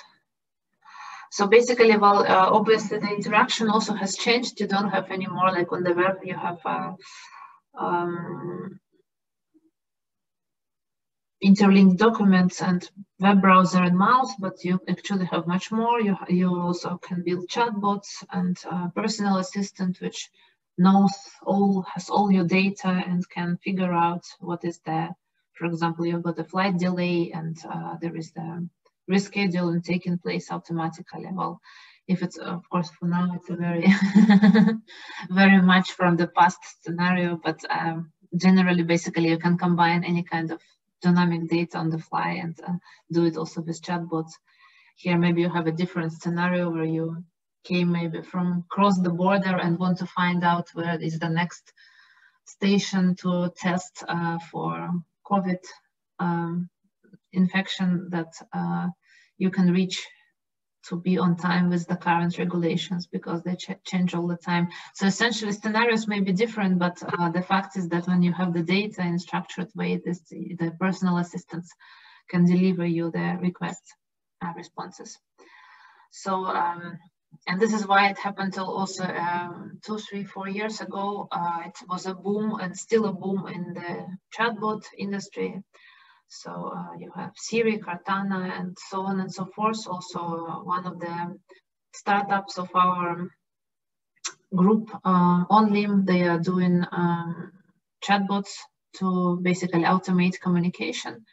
So basically, well, uh, obviously the interaction also has changed. You don't have anymore like on the web, you have uh, um, interlinked documents and web browser and mouse, but you actually have much more. You, you also can build chatbots and uh, personal assistant, which knows all, has all your data and can figure out what is the, for example, you've got a flight delay and uh, there is the rescheduling taking place automatically. Well, if it's, of course, for now, it's a very, [LAUGHS] very much from the past scenario, but um, generally, basically, you can combine any kind of dynamic data on the fly and uh, do it also with chatbots. Here, maybe you have a different scenario where you came maybe from across the border and want to find out where is the next station to test uh, for COVID um, infection that uh, you can reach to be on time with the current regulations because they ch change all the time. So essentially scenarios may be different, but uh, the fact is that when you have the data in structured way, this, the personal assistants can deliver you the request responses. So um, and this is why it happened till also um, two, three, four years ago. Uh, it was a boom and still a boom in the chatbot industry. So uh, you have Siri, Cortana, and so on and so forth. Also, one of the startups of our group, uh, OnLim, they are doing um, chatbots to basically automate communication.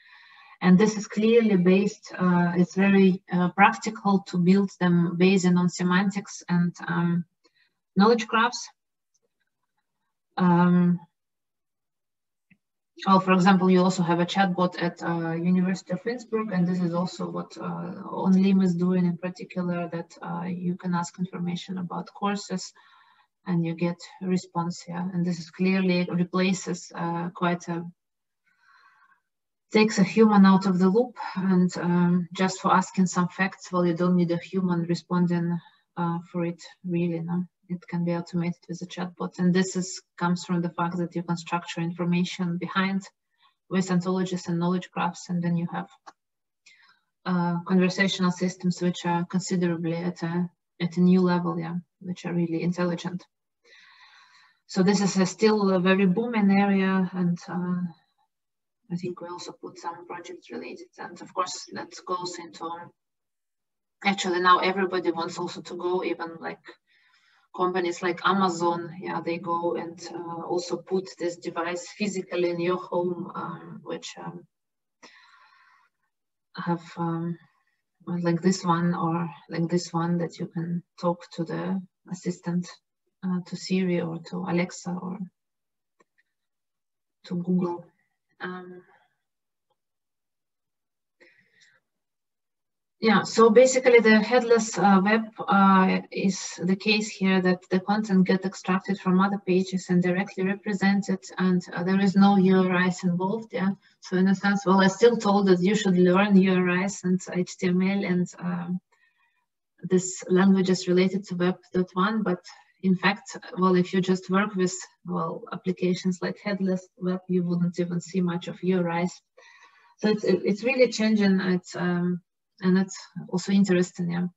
And this is clearly based, uh, it's very uh, practical to build them based on semantics and um, knowledge graphs. Um, well, for example, you also have a chatbot at uh, University of Innsbruck, and this is also what uh, OnLim is doing in particular, that uh, you can ask information about courses and you get a response here. And this is clearly replaces uh, quite a takes a human out of the loop and um, just for asking some facts well you don't need a human responding uh, for it really no? It can be automated with a chatbot. And this is comes from the fact that you can structure information behind with ontologies and knowledge graphs and then you have uh, conversational systems which are considerably at a at a new level yeah which are really intelligent. So this is a still a very booming area and uh, I think we also put some projects related and of course that goes into actually now everybody wants also to go even like companies like Amazon, yeah, they go and uh, also put this device physically in your home, um, which um, have um, like this one or like this one that you can talk to the assistant, uh, to Siri or to Alexa or to Google. Um, Yeah, so basically the headless uh, web uh, is the case here that the content get extracted from other pages and directly represented and uh, there is no URIs involved, yeah. So in a sense, well, I still told that you should learn URIs and HTML and um, this language is related to web.1, but in fact, well, if you just work with, well, applications like headless web, you wouldn't even see much of URIs. So it's, it's really changing. It's, um, and that's also interesting yeah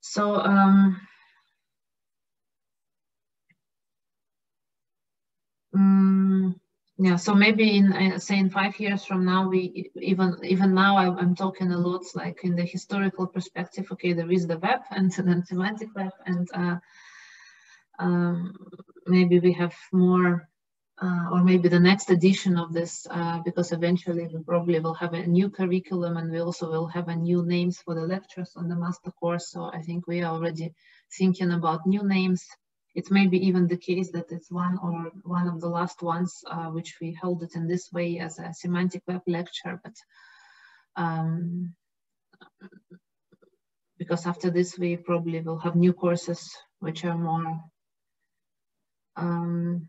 so um mm, yeah so maybe in uh, say in five years from now we even even now I, am talking a lot like in the historical perspective okay there is the web and [LAUGHS] then semantic web and uh, um, maybe we have more uh, or maybe the next edition of this, uh, because eventually we probably will have a new curriculum and we also will have a new names for the lectures on the master course. So I think we are already thinking about new names. It may be even the case that it's one or one of the last ones, uh, which we held it in this way as a semantic web lecture, but um, because after this we probably will have new courses which are more um,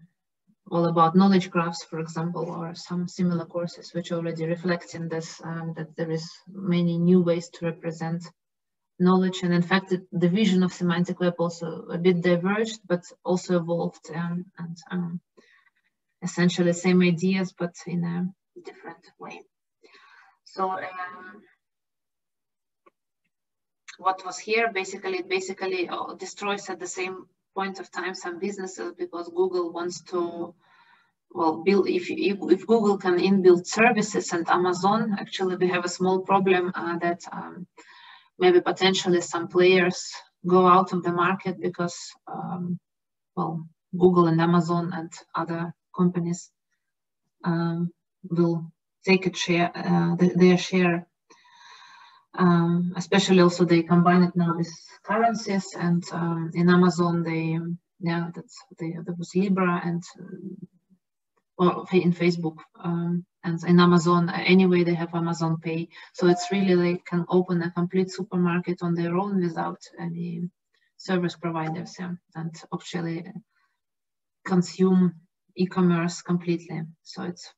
all about knowledge graphs, for example, or some similar courses which already reflect in this, um, that there is many new ways to represent knowledge. And in fact, the, vision of semantic web also a bit diverged, but also evolved um, and um, essentially same ideas, but in a different way. So um, what was here, basically, it basically uh, destroys at the same point of time some businesses because Google wants to well build if, if, if Google can inbuild services and Amazon actually we have a small problem uh, that um, maybe potentially some players go out of the market because um, well Google and Amazon and other companies um, will take a share uh, their share. Um, especially also they combine it now with currencies and um, in Amazon they yeah that's there was Libra and or in Facebook um, and in Amazon anyway they have Amazon Pay so it's really they can open a complete supermarket on their own without any service providers yeah, and actually consume e-commerce completely so it's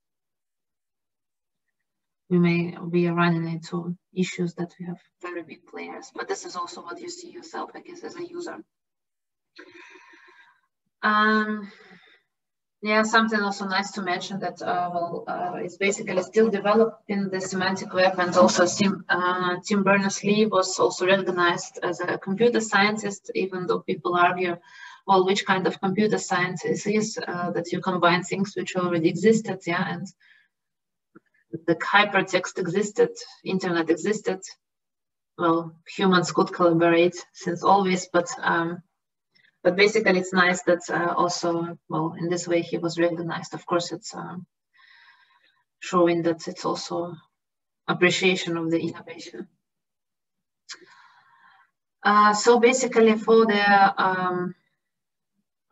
we may be running into issues that we have very big players, but this is also what you see yourself, I guess, as a user. Um, yeah, something also nice to mention that uh, well, uh, it's basically still developing the semantic web, and also Tim, uh, Tim Berners-Lee was also recognized as a computer scientist, even though people argue, well, which kind of computer science is uh, that you combine things which already existed, yeah, and the hypertext existed, internet existed, well, humans could collaborate since always, but um, but basically it's nice that uh, also, well, in this way he was recognized. Of course, it's um, showing that it's also appreciation of the innovation. Uh, so basically for the um,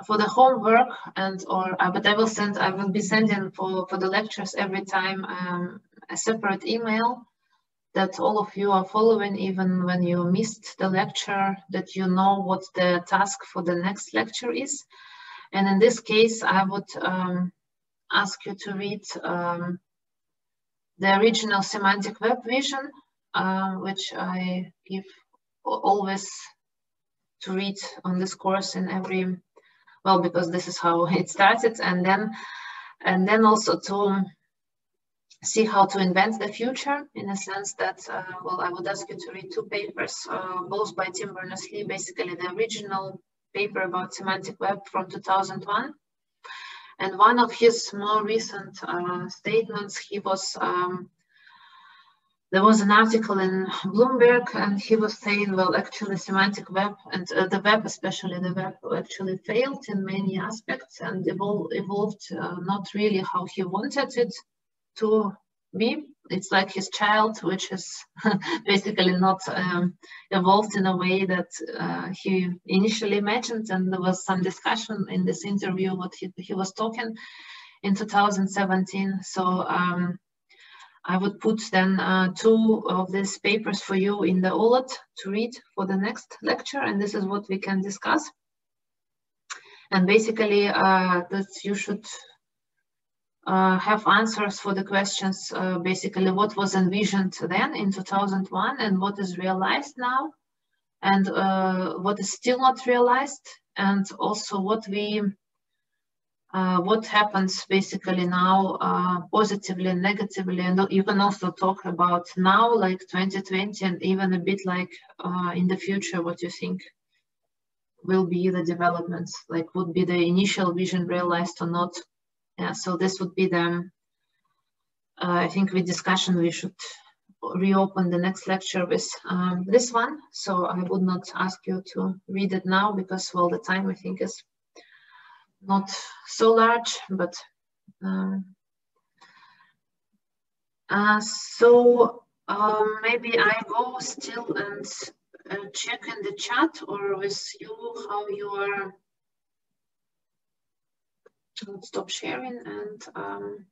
for the homework and or uh, but I will send I will be sending for for the lectures every time um, a separate email that all of you are following even when you missed the lecture that you know what the task for the next lecture is. And in this case I would um, ask you to read um, the original semantic web vision uh, which I give always to read on this course in every well because this is how [LAUGHS] it started and then and then also to see how to invent the future in a sense that uh, well i would ask you to read two papers uh, both by tim berners-lee basically the original paper about semantic web from 2001 and one of his more recent uh, statements he was um, there was an article in Bloomberg and he was saying, well, actually semantic web and uh, the web, especially the web actually failed in many aspects and evol evolved uh, not really how he wanted it to be. It's like his child, which is [LAUGHS] basically not um, evolved in a way that uh, he initially imagined. And there was some discussion in this interview what he, he was talking in 2017. So um, I would put then uh, two of these papers for you in the OLAT to read for the next lecture, and this is what we can discuss. And basically, uh, that you should uh, have answers for the questions, uh, basically what was envisioned then in 2001 and what is realized now and uh, what is still not realized and also what we uh, what happens basically now uh, positively and negatively. And you can also talk about now like 2020 and even a bit like uh, in the future what you think will be the developments like would be the initial vision realized or not yeah so this would be the uh, i think with discussion we should reopen the next lecture with um, this one. So i would not ask you to read it now because well the time i think is not so large but um, uh, so um, maybe I go still and uh, check in the chat or with you how you are stop sharing and um,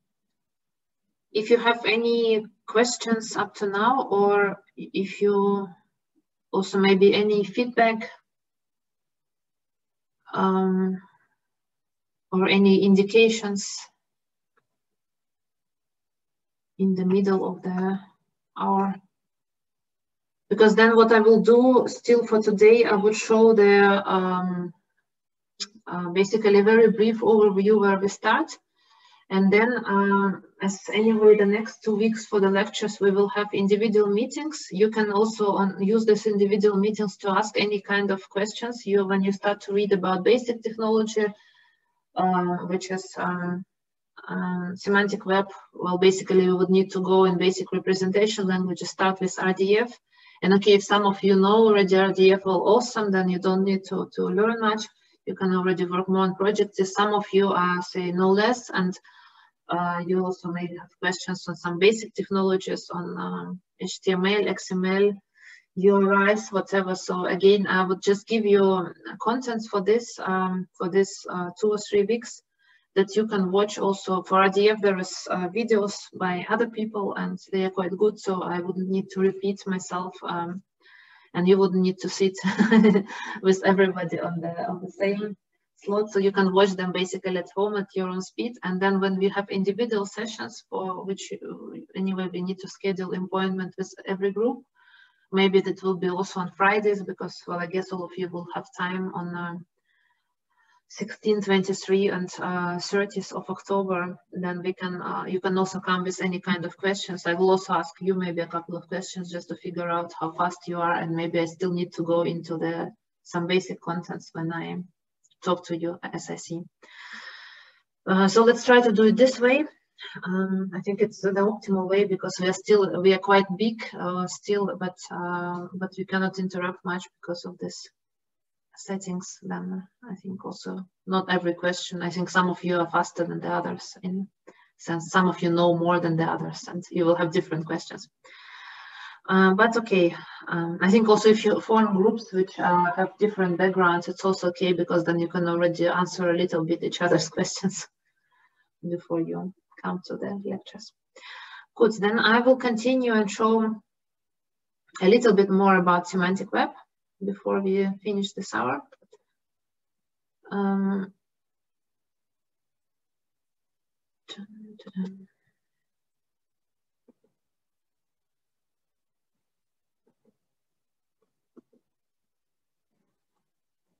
if you have any questions up to now or if you also maybe any feedback um, or any indications in the middle of the hour. Because then what I will do still for today I would show the um, uh, basically a very brief overview where we start. And then, uh, as anyway, the next two weeks for the lectures, we will have individual meetings. You can also um, use these individual meetings to ask any kind of questions you when you start to read about basic technology, uh, which is um, um, semantic web. Well, basically, we would need to go in basic representation languages, start with RDF. And okay, if some of you know already RDF, well, awesome, then you don't need to, to learn much you can already work more on projects. Some of you are say no less, and uh, you also may have questions on some basic technologies on um, HTML, XML, URIs, whatever. So again, I would just give you contents for this um, for this uh, two or three weeks that you can watch also for RDF. There is uh, videos by other people and they are quite good. So I wouldn't need to repeat myself. Um, and you wouldn't need to sit with everybody on the on the same slot. So you can watch them basically at home at your own speed. And then when we have individual sessions for which anyway we need to schedule appointment with every group maybe that will be also on fridays because well i guess all of you will have time on uh, 16, 23 and uh, 30th of October, then we can, uh, you can also come with any kind of questions. I will also ask you maybe a couple of questions just to figure out how fast you are and maybe I still need to go into the some basic contents when I talk to you as I see. Uh, so let's try to do it this way. Um, I think it's the optimal way because we are still, we are quite big uh, still, but, uh, but we cannot interrupt much because of this settings, then I think also not every question. I think some of you are faster than the others in sense some of you know more than the others and you will have different questions. Uh, but okay, um, I think also if you form groups which uh, have different backgrounds, it's also okay because then you can already answer a little bit each other's [LAUGHS] questions before you come to the lectures. Good, then I will continue and show a little bit more about semantic web before we finish this hour. Um,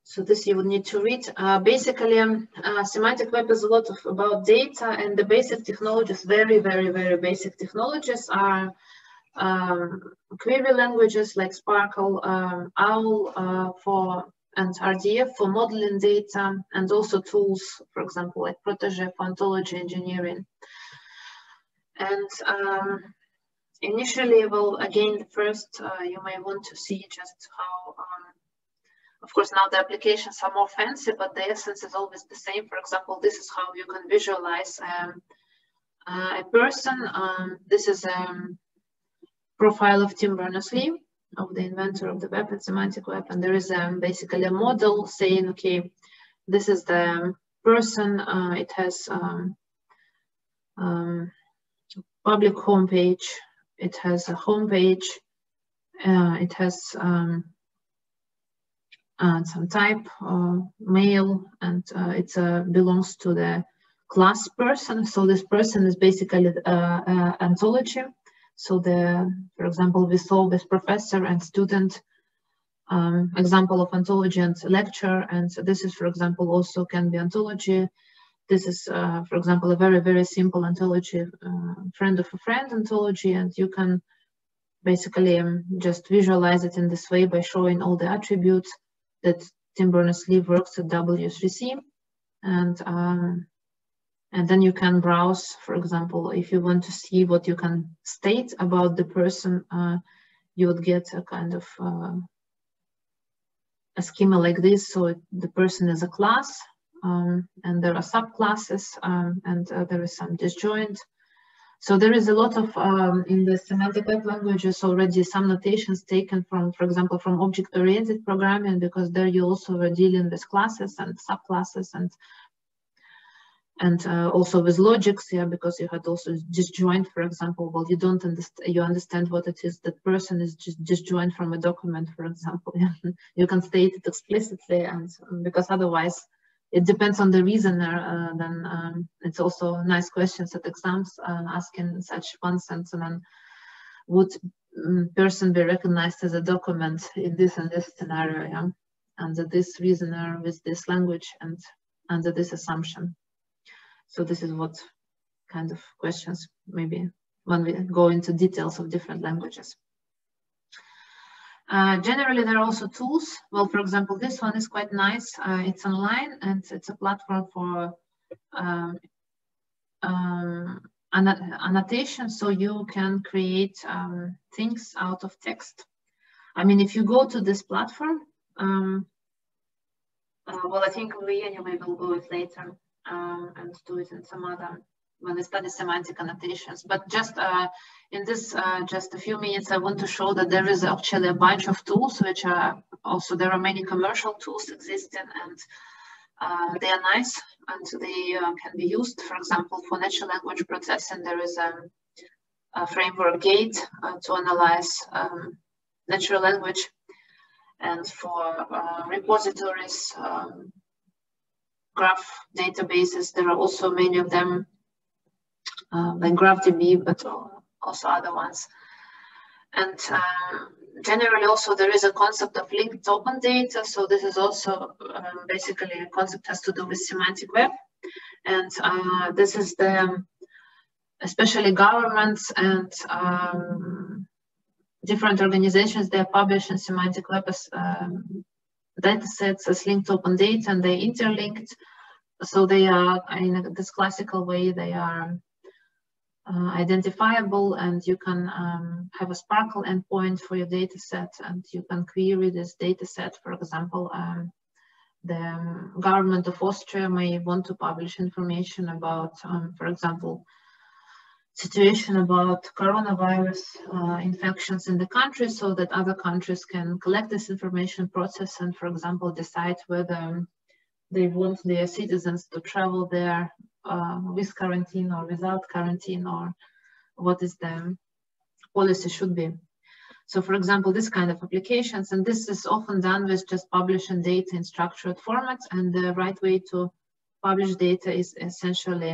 so this you would need to read. Uh, basically, um, uh, semantic web is a lot of about data and the basic technologies, very, very, very basic technologies are um, query languages like SPARQL, um, OWL uh, for and RDF for modeling data, and also tools, for example, like Protege for ontology engineering. And um, initially, well, again, first uh, you may want to see just how, um, of course, now the applications are more fancy, but the essence is always the same. For example, this is how you can visualize um, uh, a person. Um, this is um, profile of Tim Berners-Lee, of the inventor of the web and semantic web. And there is um, basically a model saying, okay, this is the person, uh, it has um, um, public homepage. It has a homepage. Uh, it has um, uh, some type, uh, mail, and uh, it uh, belongs to the class person. So this person is basically uh, ontology. So the, for example, we saw this professor and student um, example of ontology and lecture. And so this is, for example, also can be ontology. This is, uh, for example, a very, very simple ontology, uh, friend of a friend ontology, and you can basically um, just visualize it in this way by showing all the attributes that Tim Berners-Lee works at W3C. And, um, and then you can browse, for example, if you want to see what you can state about the person, uh, you would get a kind of uh, a schema like this. So the person is a class um, and there are subclasses um, and uh, there is some disjoint. So there is a lot of, um, in the semantic web languages already some notations taken from, for example, from object-oriented programming, because there you also are dealing with classes and subclasses and and uh, also with logics, yeah, because you had also disjoint, for example, well, you don't understand, you understand what it is that person is just disjoint from a document, for example, [LAUGHS] yeah. you can state it explicitly, and because otherwise it depends on the reasoner, uh, then um, it's also nice questions at exams uh, asking such one sentence, and then would um, person be recognized as a document in this and this scenario, yeah, under this reasoner with this language and under this assumption. So this is what kind of questions maybe when we go into details of different languages. Uh, generally, there are also tools. Well, for example, this one is quite nice. Uh, it's online and it's a platform for um, um, annotation. So you can create um, things out of text. I mean, if you go to this platform, um, uh, well, I think we anyway will go it later um, and do it in some other when we study semantic annotations. But just uh, in this, uh, just a few minutes, I want to show that there is actually a bunch of tools, which are also, there are many commercial tools existing and uh, they are nice and they uh, can be used. For example, for natural language processing, there is a, a framework gate uh, to analyze um, natural language. And for uh, repositories, um, graph databases. There are also many of them, uh, like GraphDB, but also other ones. And um, generally also there is a concept of linked open data. So this is also um, basically a concept has to do with semantic web. And uh, this is the, especially governments and um, different organizations, they are publishing semantic web as um, data sets as linked open data and they interlinked. So they are in this classical way, they are uh, identifiable and you can um, have a SPARQL endpoint for your data set and you can query this data set. For example, um, the government of Austria may want to publish information about, um, for example, situation about coronavirus uh, infections in the country so that other countries can collect this information process and, for example, decide whether they want their citizens to travel there uh, with quarantine or without quarantine or what is the policy should be. So for example, this kind of applications, and this is often done with just publishing data in structured formats and the right way to publish data is essentially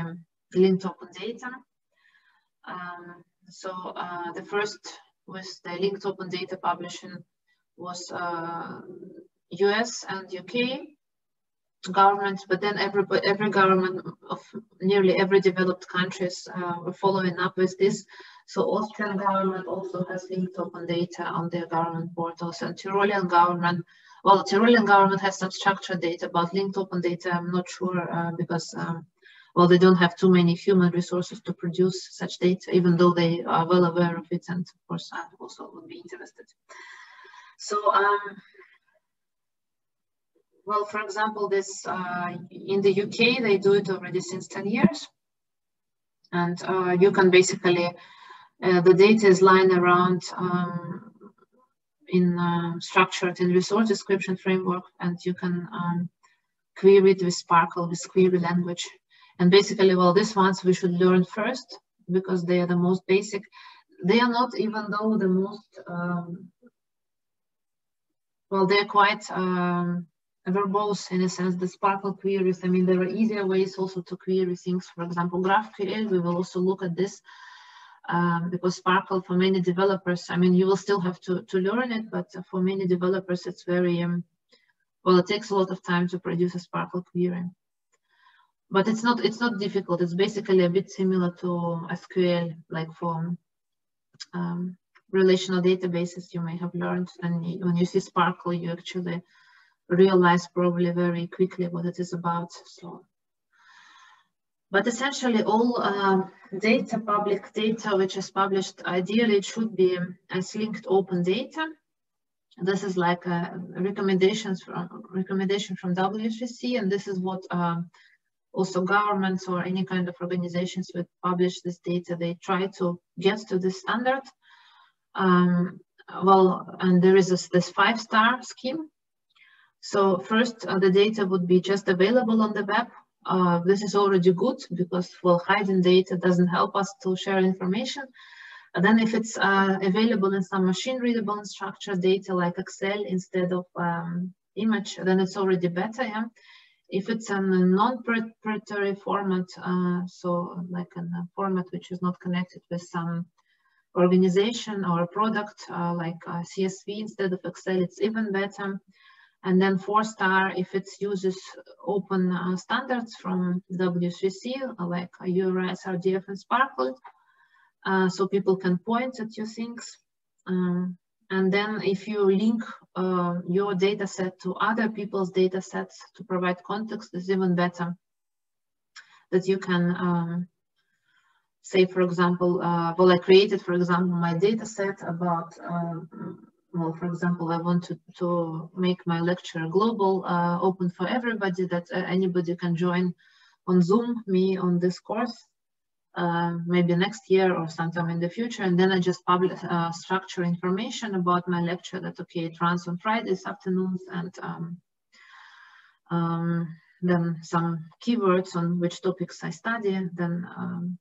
linked open data. Um, so uh, the first with the linked open data publishing was uh, US and UK governments, but then every, every government of nearly every developed countries uh, were following up with this. So Austrian government also has linked open data on their government portals and Tyrolean government, well, Tyrolean government has some structured data but linked open data. I'm not sure uh, because um, well, they don't have too many human resources to produce such data, even though they are well aware of it. And of course, I also would be interested. So, um, well, for example, this uh, in the UK, they do it already since 10 years. And uh, you can basically, uh, the data is lying around um, in uh, structured in resource description framework, and you can um, query it with SPARQL, with query language And basically, well, these ones we should learn first because they are the most basic. They are not even though the most, um, well, they're quite um, verbose in a sense, the SPARQL queries. I mean, there are easier ways also to query things. For example, GraphQL, we will also look at this um, because SPARQL for many developers, I mean, you will still have to, to learn it, but for many developers, it's very, um, well, it takes a lot of time to produce a SPARQL query. But it's not, it's not difficult. It's basically a bit similar to SQL, like for um, relational databases you may have learned. And when you see SPARQL, you actually realize probably very quickly what it is about. So, but essentially all um, data, public data, which is published, ideally it should be as linked open data. This is like a recommendations from recommendation from W3C, and this is what um, also governments or any kind of organizations would publish this data. They try to get to this standard. Um, well, and there is this, this five-star scheme so first, uh, the data would be just available on the web. Uh, this is already good because well, hiding data doesn't help us to share information. And then if it's uh, available in some machine readable and structured data like Excel instead of um, image, then it's already better. Yeah? If it's a non-proprietary format, uh, so like a format which is not connected with some organization or product uh, like uh, CSV instead of Excel, it's even better and then four star if it uses open uh, standards from W3C like URIs, RDF and SPARQL. uh, so people can point at your things um, and then if you link uh, your data set to other people's data sets to provide context is even better. That you can um, say for example uh, well I created for example my data set about um, well, for example, I want to, to make my lecture global, uh, open for everybody, that uh, anybody can join on Zoom, me on this course, uh, maybe next year or sometime in the future. And then I just publish uh, structure information about my lecture that, okay, it runs on Fridays afternoons and um, um, then some keywords on which topics I study, then um,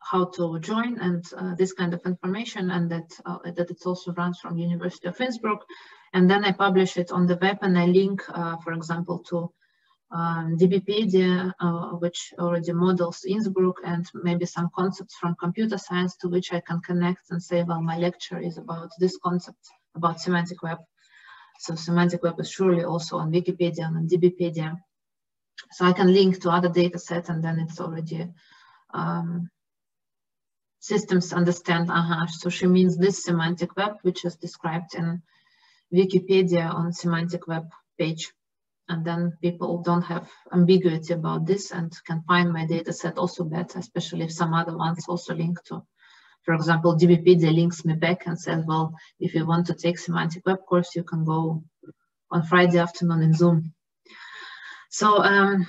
how to join and uh, this kind of information and that uh, that it also runs from University of Innsbruck. And then I publish it on the web and I link, uh, for example, to um, DBpedia, uh, which already models Innsbruck and maybe some concepts from computer science to which I can connect and say, well, my lecture is about this concept, about semantic web. So semantic web is surely also on Wikipedia and on DBpedia. So I can link to other data sets and then it's already um, systems understand, aha, so she means this semantic web, which is described in Wikipedia on semantic web page. And then people don't have ambiguity about this and can find my data set also better, especially if some other ones also link to, for example, DBpedia links me back and says, well, if you want to take semantic web course, you can go on Friday afternoon in Zoom. So um,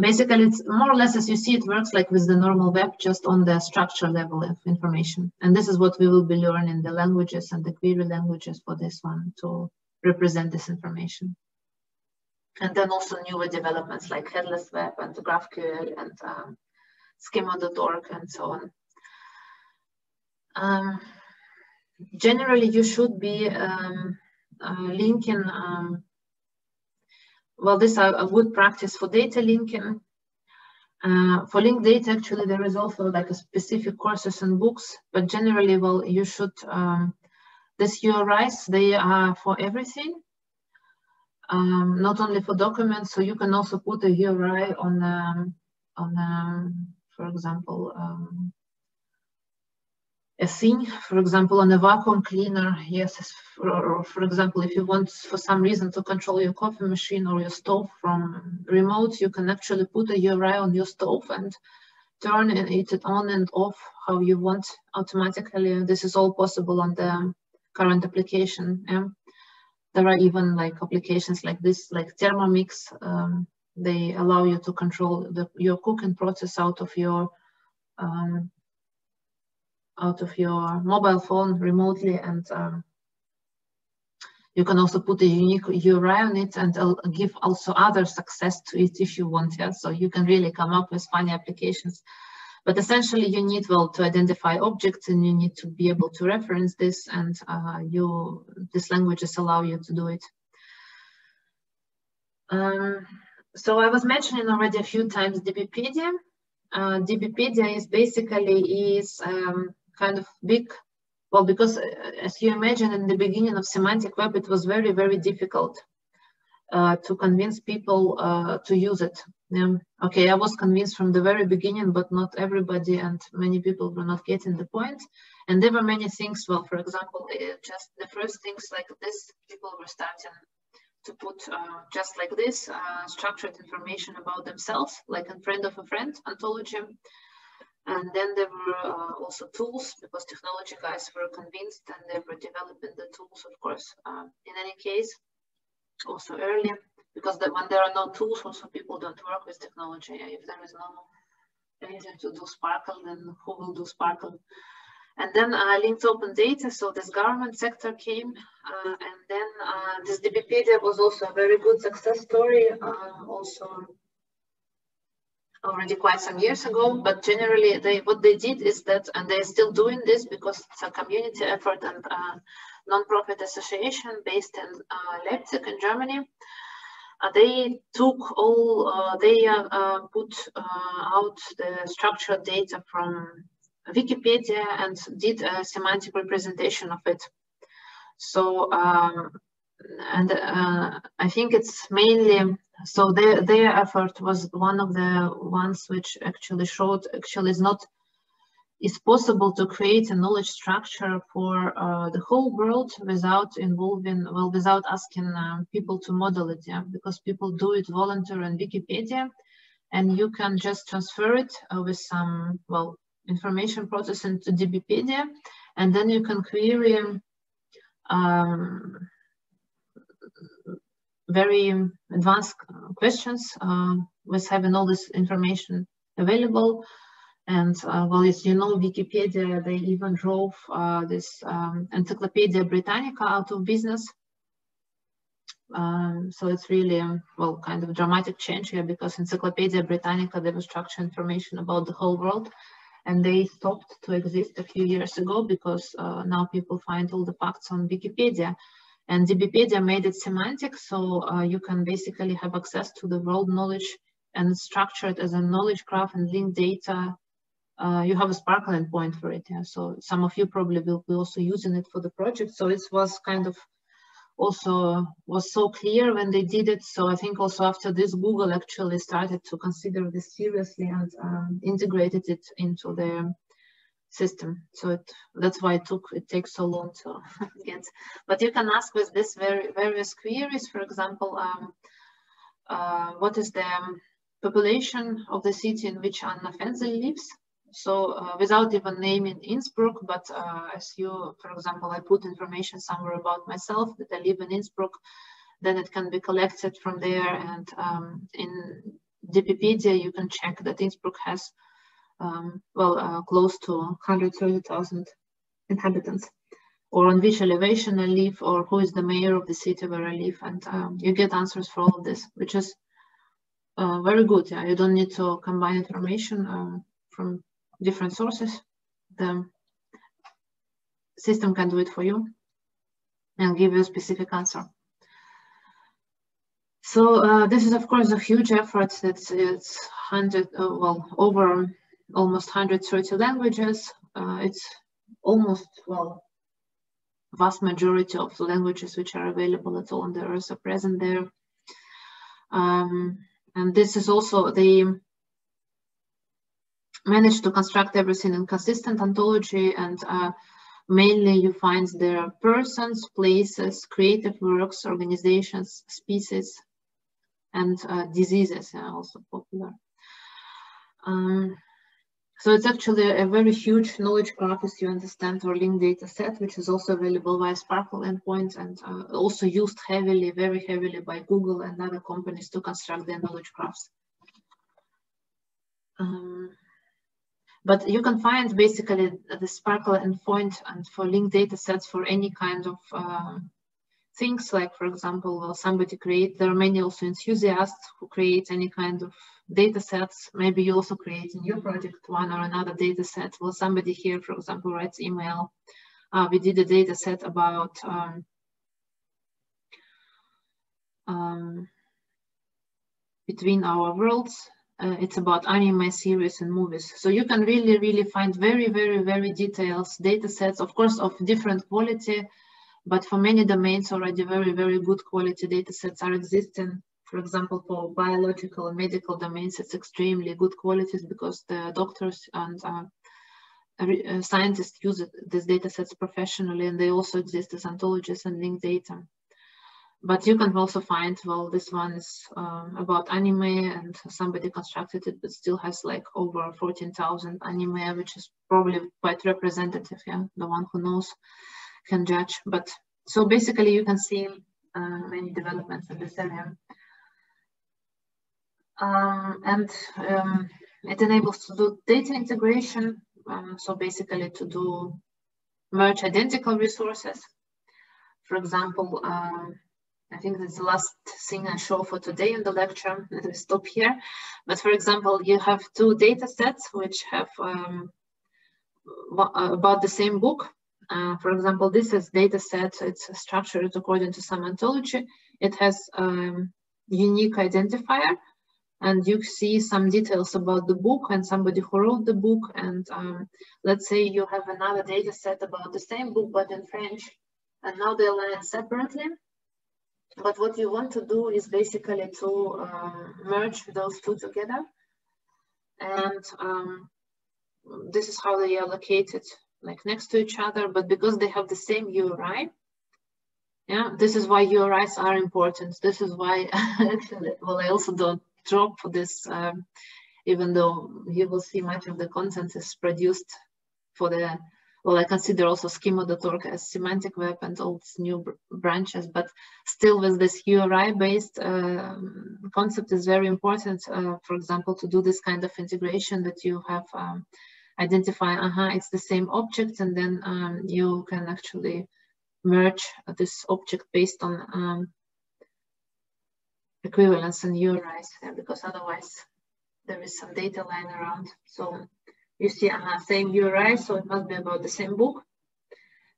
basically it's more or less as you see it works like with the normal web just on the structure level of information and this is what we will be learning the languages and the query languages for this one to represent this information and then also newer developments like headless web and GraphQL and um, schema.org and so on. Um, generally, you should be um, uh, linking um, well, this is a good practice for data linking. Uh, for linked data, actually, there is also like a specific courses and books, but generally, well, you should, um, this URIs, they are for everything, um, not only for documents, so you can also put a URI on, um, on um, for example, um, a thing, for example, on a vacuum cleaner, yes, for, or for example, if you want for some reason to control your coffee machine or your stove from remote, you can actually put a URI on your stove and turn it on and off how you want automatically. This is all possible on the current application. Yeah? There are even like applications like this, like Thermomix. Um, they allow you to control the, your cooking process out of your um, out of your mobile phone remotely and um, you can also put a unique URI on it and give also others access to it if you want. Yeah, so you can really come up with funny applications. But essentially, you need well to identify objects, and you need to be able to reference this, and uh, you these languages allow you to do it. Um, so I was mentioning already a few times DBpedia. Uh, DBpedia is basically is um, kind of big well, because uh, as you imagine in the beginning of semantic web, it was very, very difficult uh, to convince people uh, to use it. Um, okay, I was convinced from the very beginning, but not everybody and many people were not getting the point. And there were many things, well, for example, just the first things like this, people were starting to put uh, just like this uh, structured information about themselves, like a friend of a friend ontology. And then there were uh, also tools because technology guys were convinced and they were developing the tools, of course, uh, in any case, also early, because the, when there are no tools, also people don't work with technology. If there is no anything to do SPARQL, then who will do SPARQL? And then uh, linked open data, so this government sector came, uh, and then uh, this DBpedia was also a very good success story, uh, also already quite some years ago, but generally they what they did is that, and they're still doing this because it's a community effort and a non-profit association based in uh, Leipzig in Germany. Uh, they took all, uh, they uh, uh, put uh, out the structured data from Wikipedia and did a semantic representation of it. So, um, and I think it's mainly so their their effort was one of the ones which actually showed actually is not is possible to create a knowledge structure for uh, the whole world without involving well without asking uh, people to model it yeah because people do it voluntarily on wikipedia and you can just transfer it uh, with some well information processing to dbpedia and then you can query um, very advanced questions uh, with having all this information available. And uh, well, as you know, Wikipedia, they even drove uh, this um, Encyclopedia Britannica out of business. Um, so it's really, um, well, kind of dramatic change here because Encyclopedia Britannica, they were structured information about the whole world and they stopped to exist a few years ago because uh, now people find all the facts on Wikipedia. And DBpedia made it semantic, so uh, you can basically have access to the world knowledge and structured as a knowledge graph and linked data. Uh, you have a SPARQL endpoint for it, yeah. So some of you probably will be also using it for the project. So it was kind of also was so clear when they did it. So I think also after this, Google actually started to consider this seriously and um, integrated it into their system. So it, that's why it took it takes so long to [LAUGHS] get. But you can ask with this very various queries, for example, um, uh, what is the population of the city in which Anna Fensel lives? So uh, without even naming Innsbruck, but uh, as you, for example, I put information somewhere about myself that I live in Innsbruck, then it can be collected from there. And um, in DBpedia, you can check that Innsbruck has um, well, uh, close to 130,000 inhabitants, or on which elevation I live, or who is the mayor of the city where I live, and um, you get answers for all of this, which is uh, very good. Yeah, you don't need to combine information um, from different sources. The system can do it for you and give you a specific answer. So uh, this is of course a huge effort. That's it's hundred uh, well over almost 130 languages. Uh, it's almost, well, vast majority of the languages which are available at all on the earth are present there. Um, and this is also, they managed to construct everything in consistent ontology and uh, mainly you find there are persons, places, creative works, organizations, species, and uh, diseases are also popular. Um, so it's actually a very huge knowledge graph, as you understand, or linked data set, which is also available via SPARQL endpoints and uh, also used heavily, very heavily by Google and other companies to construct their knowledge graphs. Um, but you can find basically the SPARQL endpoint and for linked data sets for any kind of uh, things like, for example, somebody create, there are many also enthusiasts who create any kind of data sets. Maybe you also create in your project one or another data set. Well, somebody here, for example, writes email. Uh, we did a data set about um, um, between our worlds. Uh, it's about anime series and movies. So you can really, really find very, very, very details, data sets, of course, of different quality, but for many domains already very, very good quality data sets are existing. For example, for biological and medical domains, it's extremely good qualities because the doctors and uh, uh, scientists use it, these data sets professionally and they also exist as ontologies and linked data. But you can also find, well, this one is um, about anime and somebody constructed it, but still has like over 14,000 anime, which is probably quite representative, yeah, the one who knows can judge. But so basically you can see uh, many developments in this area. Um, and um, it enables to do data integration. Um, so basically to do merge identical resources. For example, um, I think that's the last thing I show for today in the lecture. Let me stop here. But for example, you have two data sets which have um, about the same book. Uh, for example, this is data set, it's structured according to some ontology. It has um, unique identifier and you see some details about the book and somebody who wrote the book. And um, let's say you have another data set about the same book, but in French, and now they're aligned separately. But what you want to do is basically to um, merge those two together. And um, this is how they are located like next to each other, but because they have the same URI, yeah, this is why URIs are important. This is why [LAUGHS] actually, well, I also don't drop this, um, even though you will see much of the content is produced for the, well, I consider also schema.org as semantic web and all its new branches, but still with this URI-based uh, concept is very important, uh, for example, to do this kind of integration that you have um, identify, uh -huh, it's the same object, and then um, you can actually merge this object based on um, equivalence and URIs, because otherwise there is some data lying around. So you see, uh same URI, so it must be about the same book.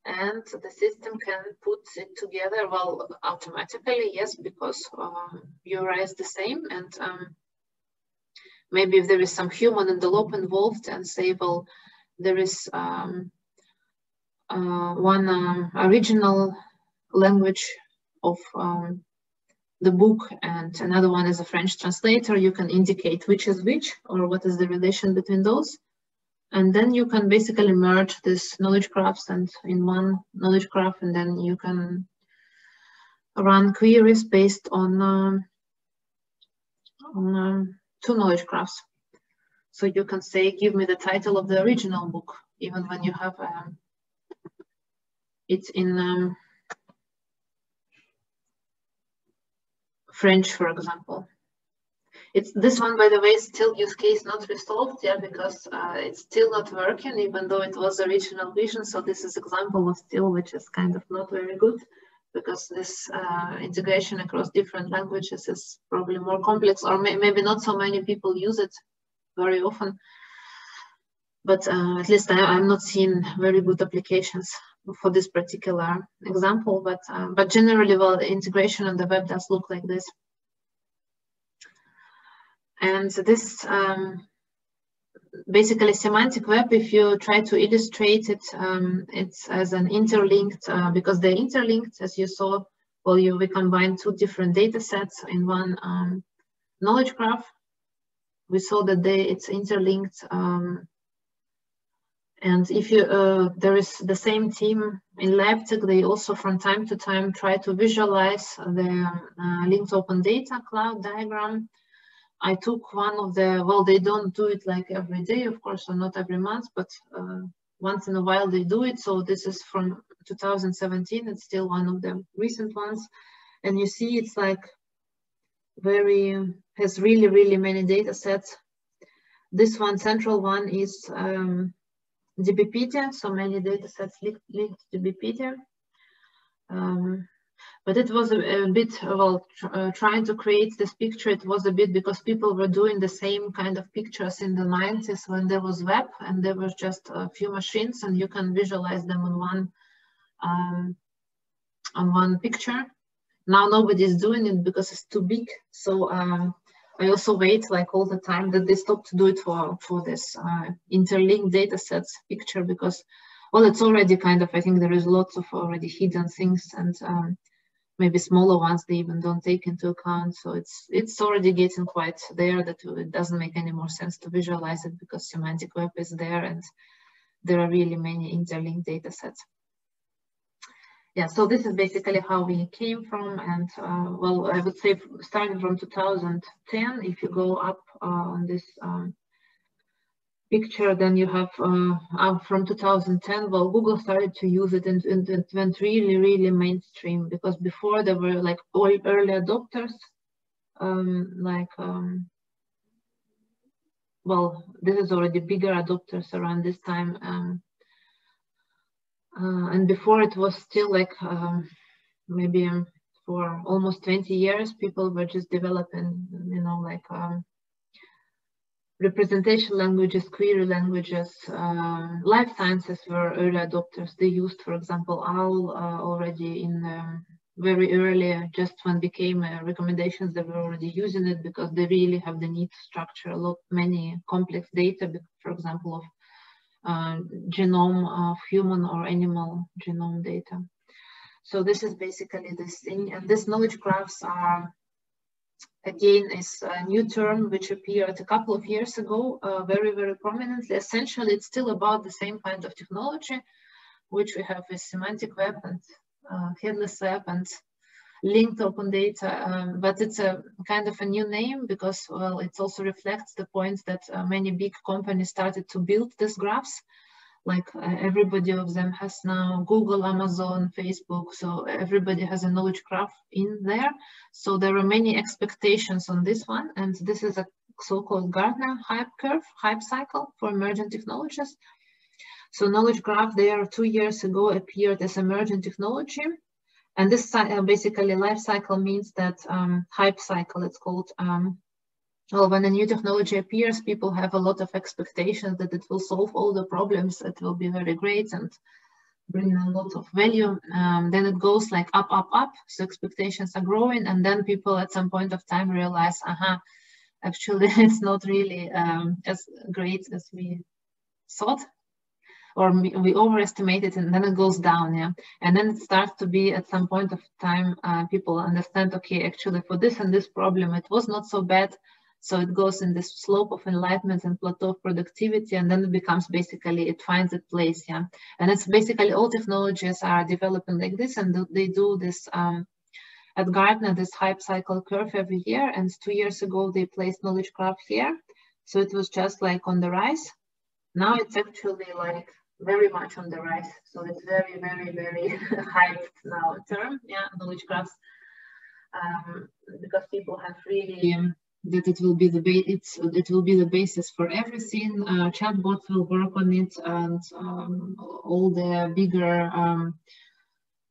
And the system can put it together, well, automatically, yes, because um, URI is the same. And um, maybe if there is some human in the loop involved and say, well, there is um, uh, one um, original language of um, the book and another one is a French translator, you can indicate which is which or what is the relation between those. And then you can basically merge this knowledge graphs and in one knowledge graph, and then you can run queries based on, um, on um, two knowledge graphs. So you can say, give me the title of the original book, even when you have um, it's in um, French, for example. It's this one, by the way, still use case not resolved, yeah, because uh, it's still not working, even though it was original vision. So this is example of still, which is kind of not very good because this uh, integration across different languages is probably more complex or may maybe not so many people use it very often. But uh, at least I, am not seeing very good applications for this particular example, but, uh, but generally, well, integration on the web does look like this. And this um, basically semantic web, if you try to illustrate it, um, it's as an interlinked, uh, because they're interlinked, as you saw, well, you, we combine two different data sets in one um, knowledge graph. We saw that they, it's interlinked. Um, and if you, uh, there is the same team in Leipzig, they also from time to time try to visualize the uh, linked open data cloud diagram I took one of the, well, they don't do it like every day, of course, or not every month, but uh, once in a while they do it. So this is from 2017. It's still one of the recent ones. And you see it's like very, has really, really many data sets. This one, central one is um, DBpedia. So many data sets linked, to DBpedia. Um, but it was a, a bit well tr uh, trying to create this picture it was a bit because people were doing the same kind of pictures in the 90s when there was web and there was just a few machines and you can visualize them on one um, on one picture. Now nobody's doing it because it's too big. So um, I also wait like all the time that they stop to do it for for this uh, interlinked data sets picture because well it's already kind of I think there is lots of already hidden things and um, maybe smaller ones they even don't take into account. So it's it's already getting quite there that it doesn't make any more sense to visualize it because semantic web is there and there are really many interlinked data sets. Yeah, so this is basically how we came from and uh, well, I would say starting from 2010, if you go up uh, on this um, picture, then you have uh, from 2010, well, Google started to use it and, and, it went really, really mainstream because before there were like all early adopters, um, like, um, well, this is already bigger adopters around this time. Um, uh, and before it was still like um, maybe for almost 20 years, people were just developing, you know, like um, representation languages, query languages, uh, life sciences were early adopters. They used, for example, OWL uh, already in um, very early, just when became uh, recommendations, they were already using it because they really have the need to structure a lot, many complex data, for example, of uh, genome of human or animal genome data. So this is basically this thing, and these knowledge graphs are again is a new term which appeared a couple of years ago uh, very, very prominently. Essentially, it's still about the same kind of technology, which we have with semantic web and uh, headless web and linked open data, um, but it's a kind of a new name because, well, it also reflects the point that uh, many big companies started to build these graphs like uh, everybody of them has now Google, Amazon, Facebook, so everybody has a knowledge graph in there. So there are many expectations on this one, and this is a so-called Gartner hype curve, hype cycle for emerging technologies. So knowledge graph there two years ago appeared as emerging technology. And this uh, basically life cycle means that um, hype cycle, it's called um, well, when a new technology appears, people have a lot of expectations that it will solve all the problems, it will be very great and bring a lot of value. Um, then it goes like up, up, up. So expectations are growing. And then people at some point of time realize, aha, actually [LAUGHS] it's not really um, as great as we thought or we overestimate it and then it goes down yeah and then it starts to be at some point of time uh, people understand okay actually for this and this problem it was not so bad so it goes in this slope of enlightenment and plateau of productivity, and then it becomes basically, it finds its place, yeah. And it's basically all technologies are developing like this, and they do this um, at Gartner, this hype cycle curve every year. And two years ago, they placed knowledge graph here. So it was just like on the rise. Now it's actually like very much on the rise. So it's very, very, very [LAUGHS] hyped now term, yeah, knowledge graphs. Um, because people have really that it will be the it's it will be the basis for everything. Uh, chatbots will work on it, and um, all the bigger um,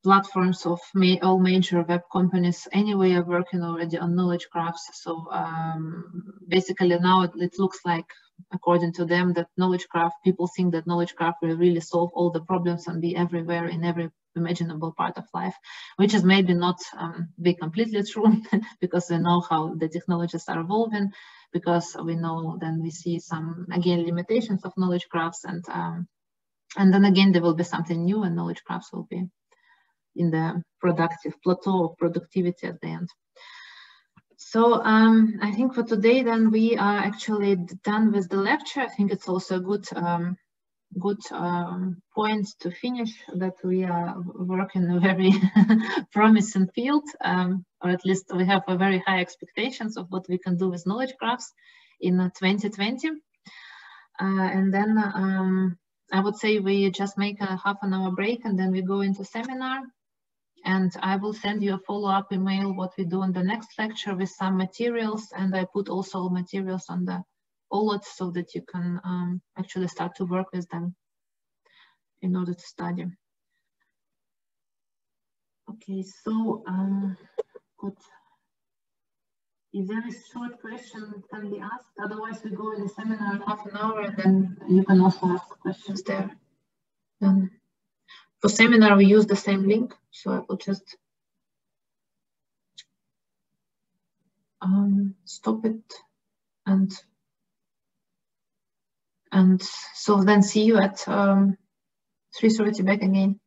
platforms of ma all major web companies anyway are working already on knowledge graphs. So um, basically now it, it, looks like, according to them, that knowledge graph people think that knowledge graph will really solve all the problems and be everywhere in every imaginable part of life, which is maybe not um, be completely true [LAUGHS] because we know how the technologies are evolving, because we know then we see some, again, limitations of knowledge graphs and um, and then again, there will be something new and knowledge graphs will be in the productive plateau of productivity at the end. So um, I think for today, then we are actually done with the lecture. I think it's also a good um, good um, point to finish that we are working in a very [LAUGHS] promising field, um, or at least we have a very high expectations of what we can do with knowledge graphs in 2020. Uh, and then um, I would say we just make a half an hour break and then we go into seminar. And I will send you a follow-up email what we do in the next lecture with some materials. And I put also materials on the OLAT so that you can um, actually start to work with them in order to study. Okay, so um, good. If there is short question can be asked, otherwise we go in the seminar half an hour and then you can also ask questions there. Then for seminar we use the same link, so I will just um, stop it and and so then see you at um, 3.30 back again.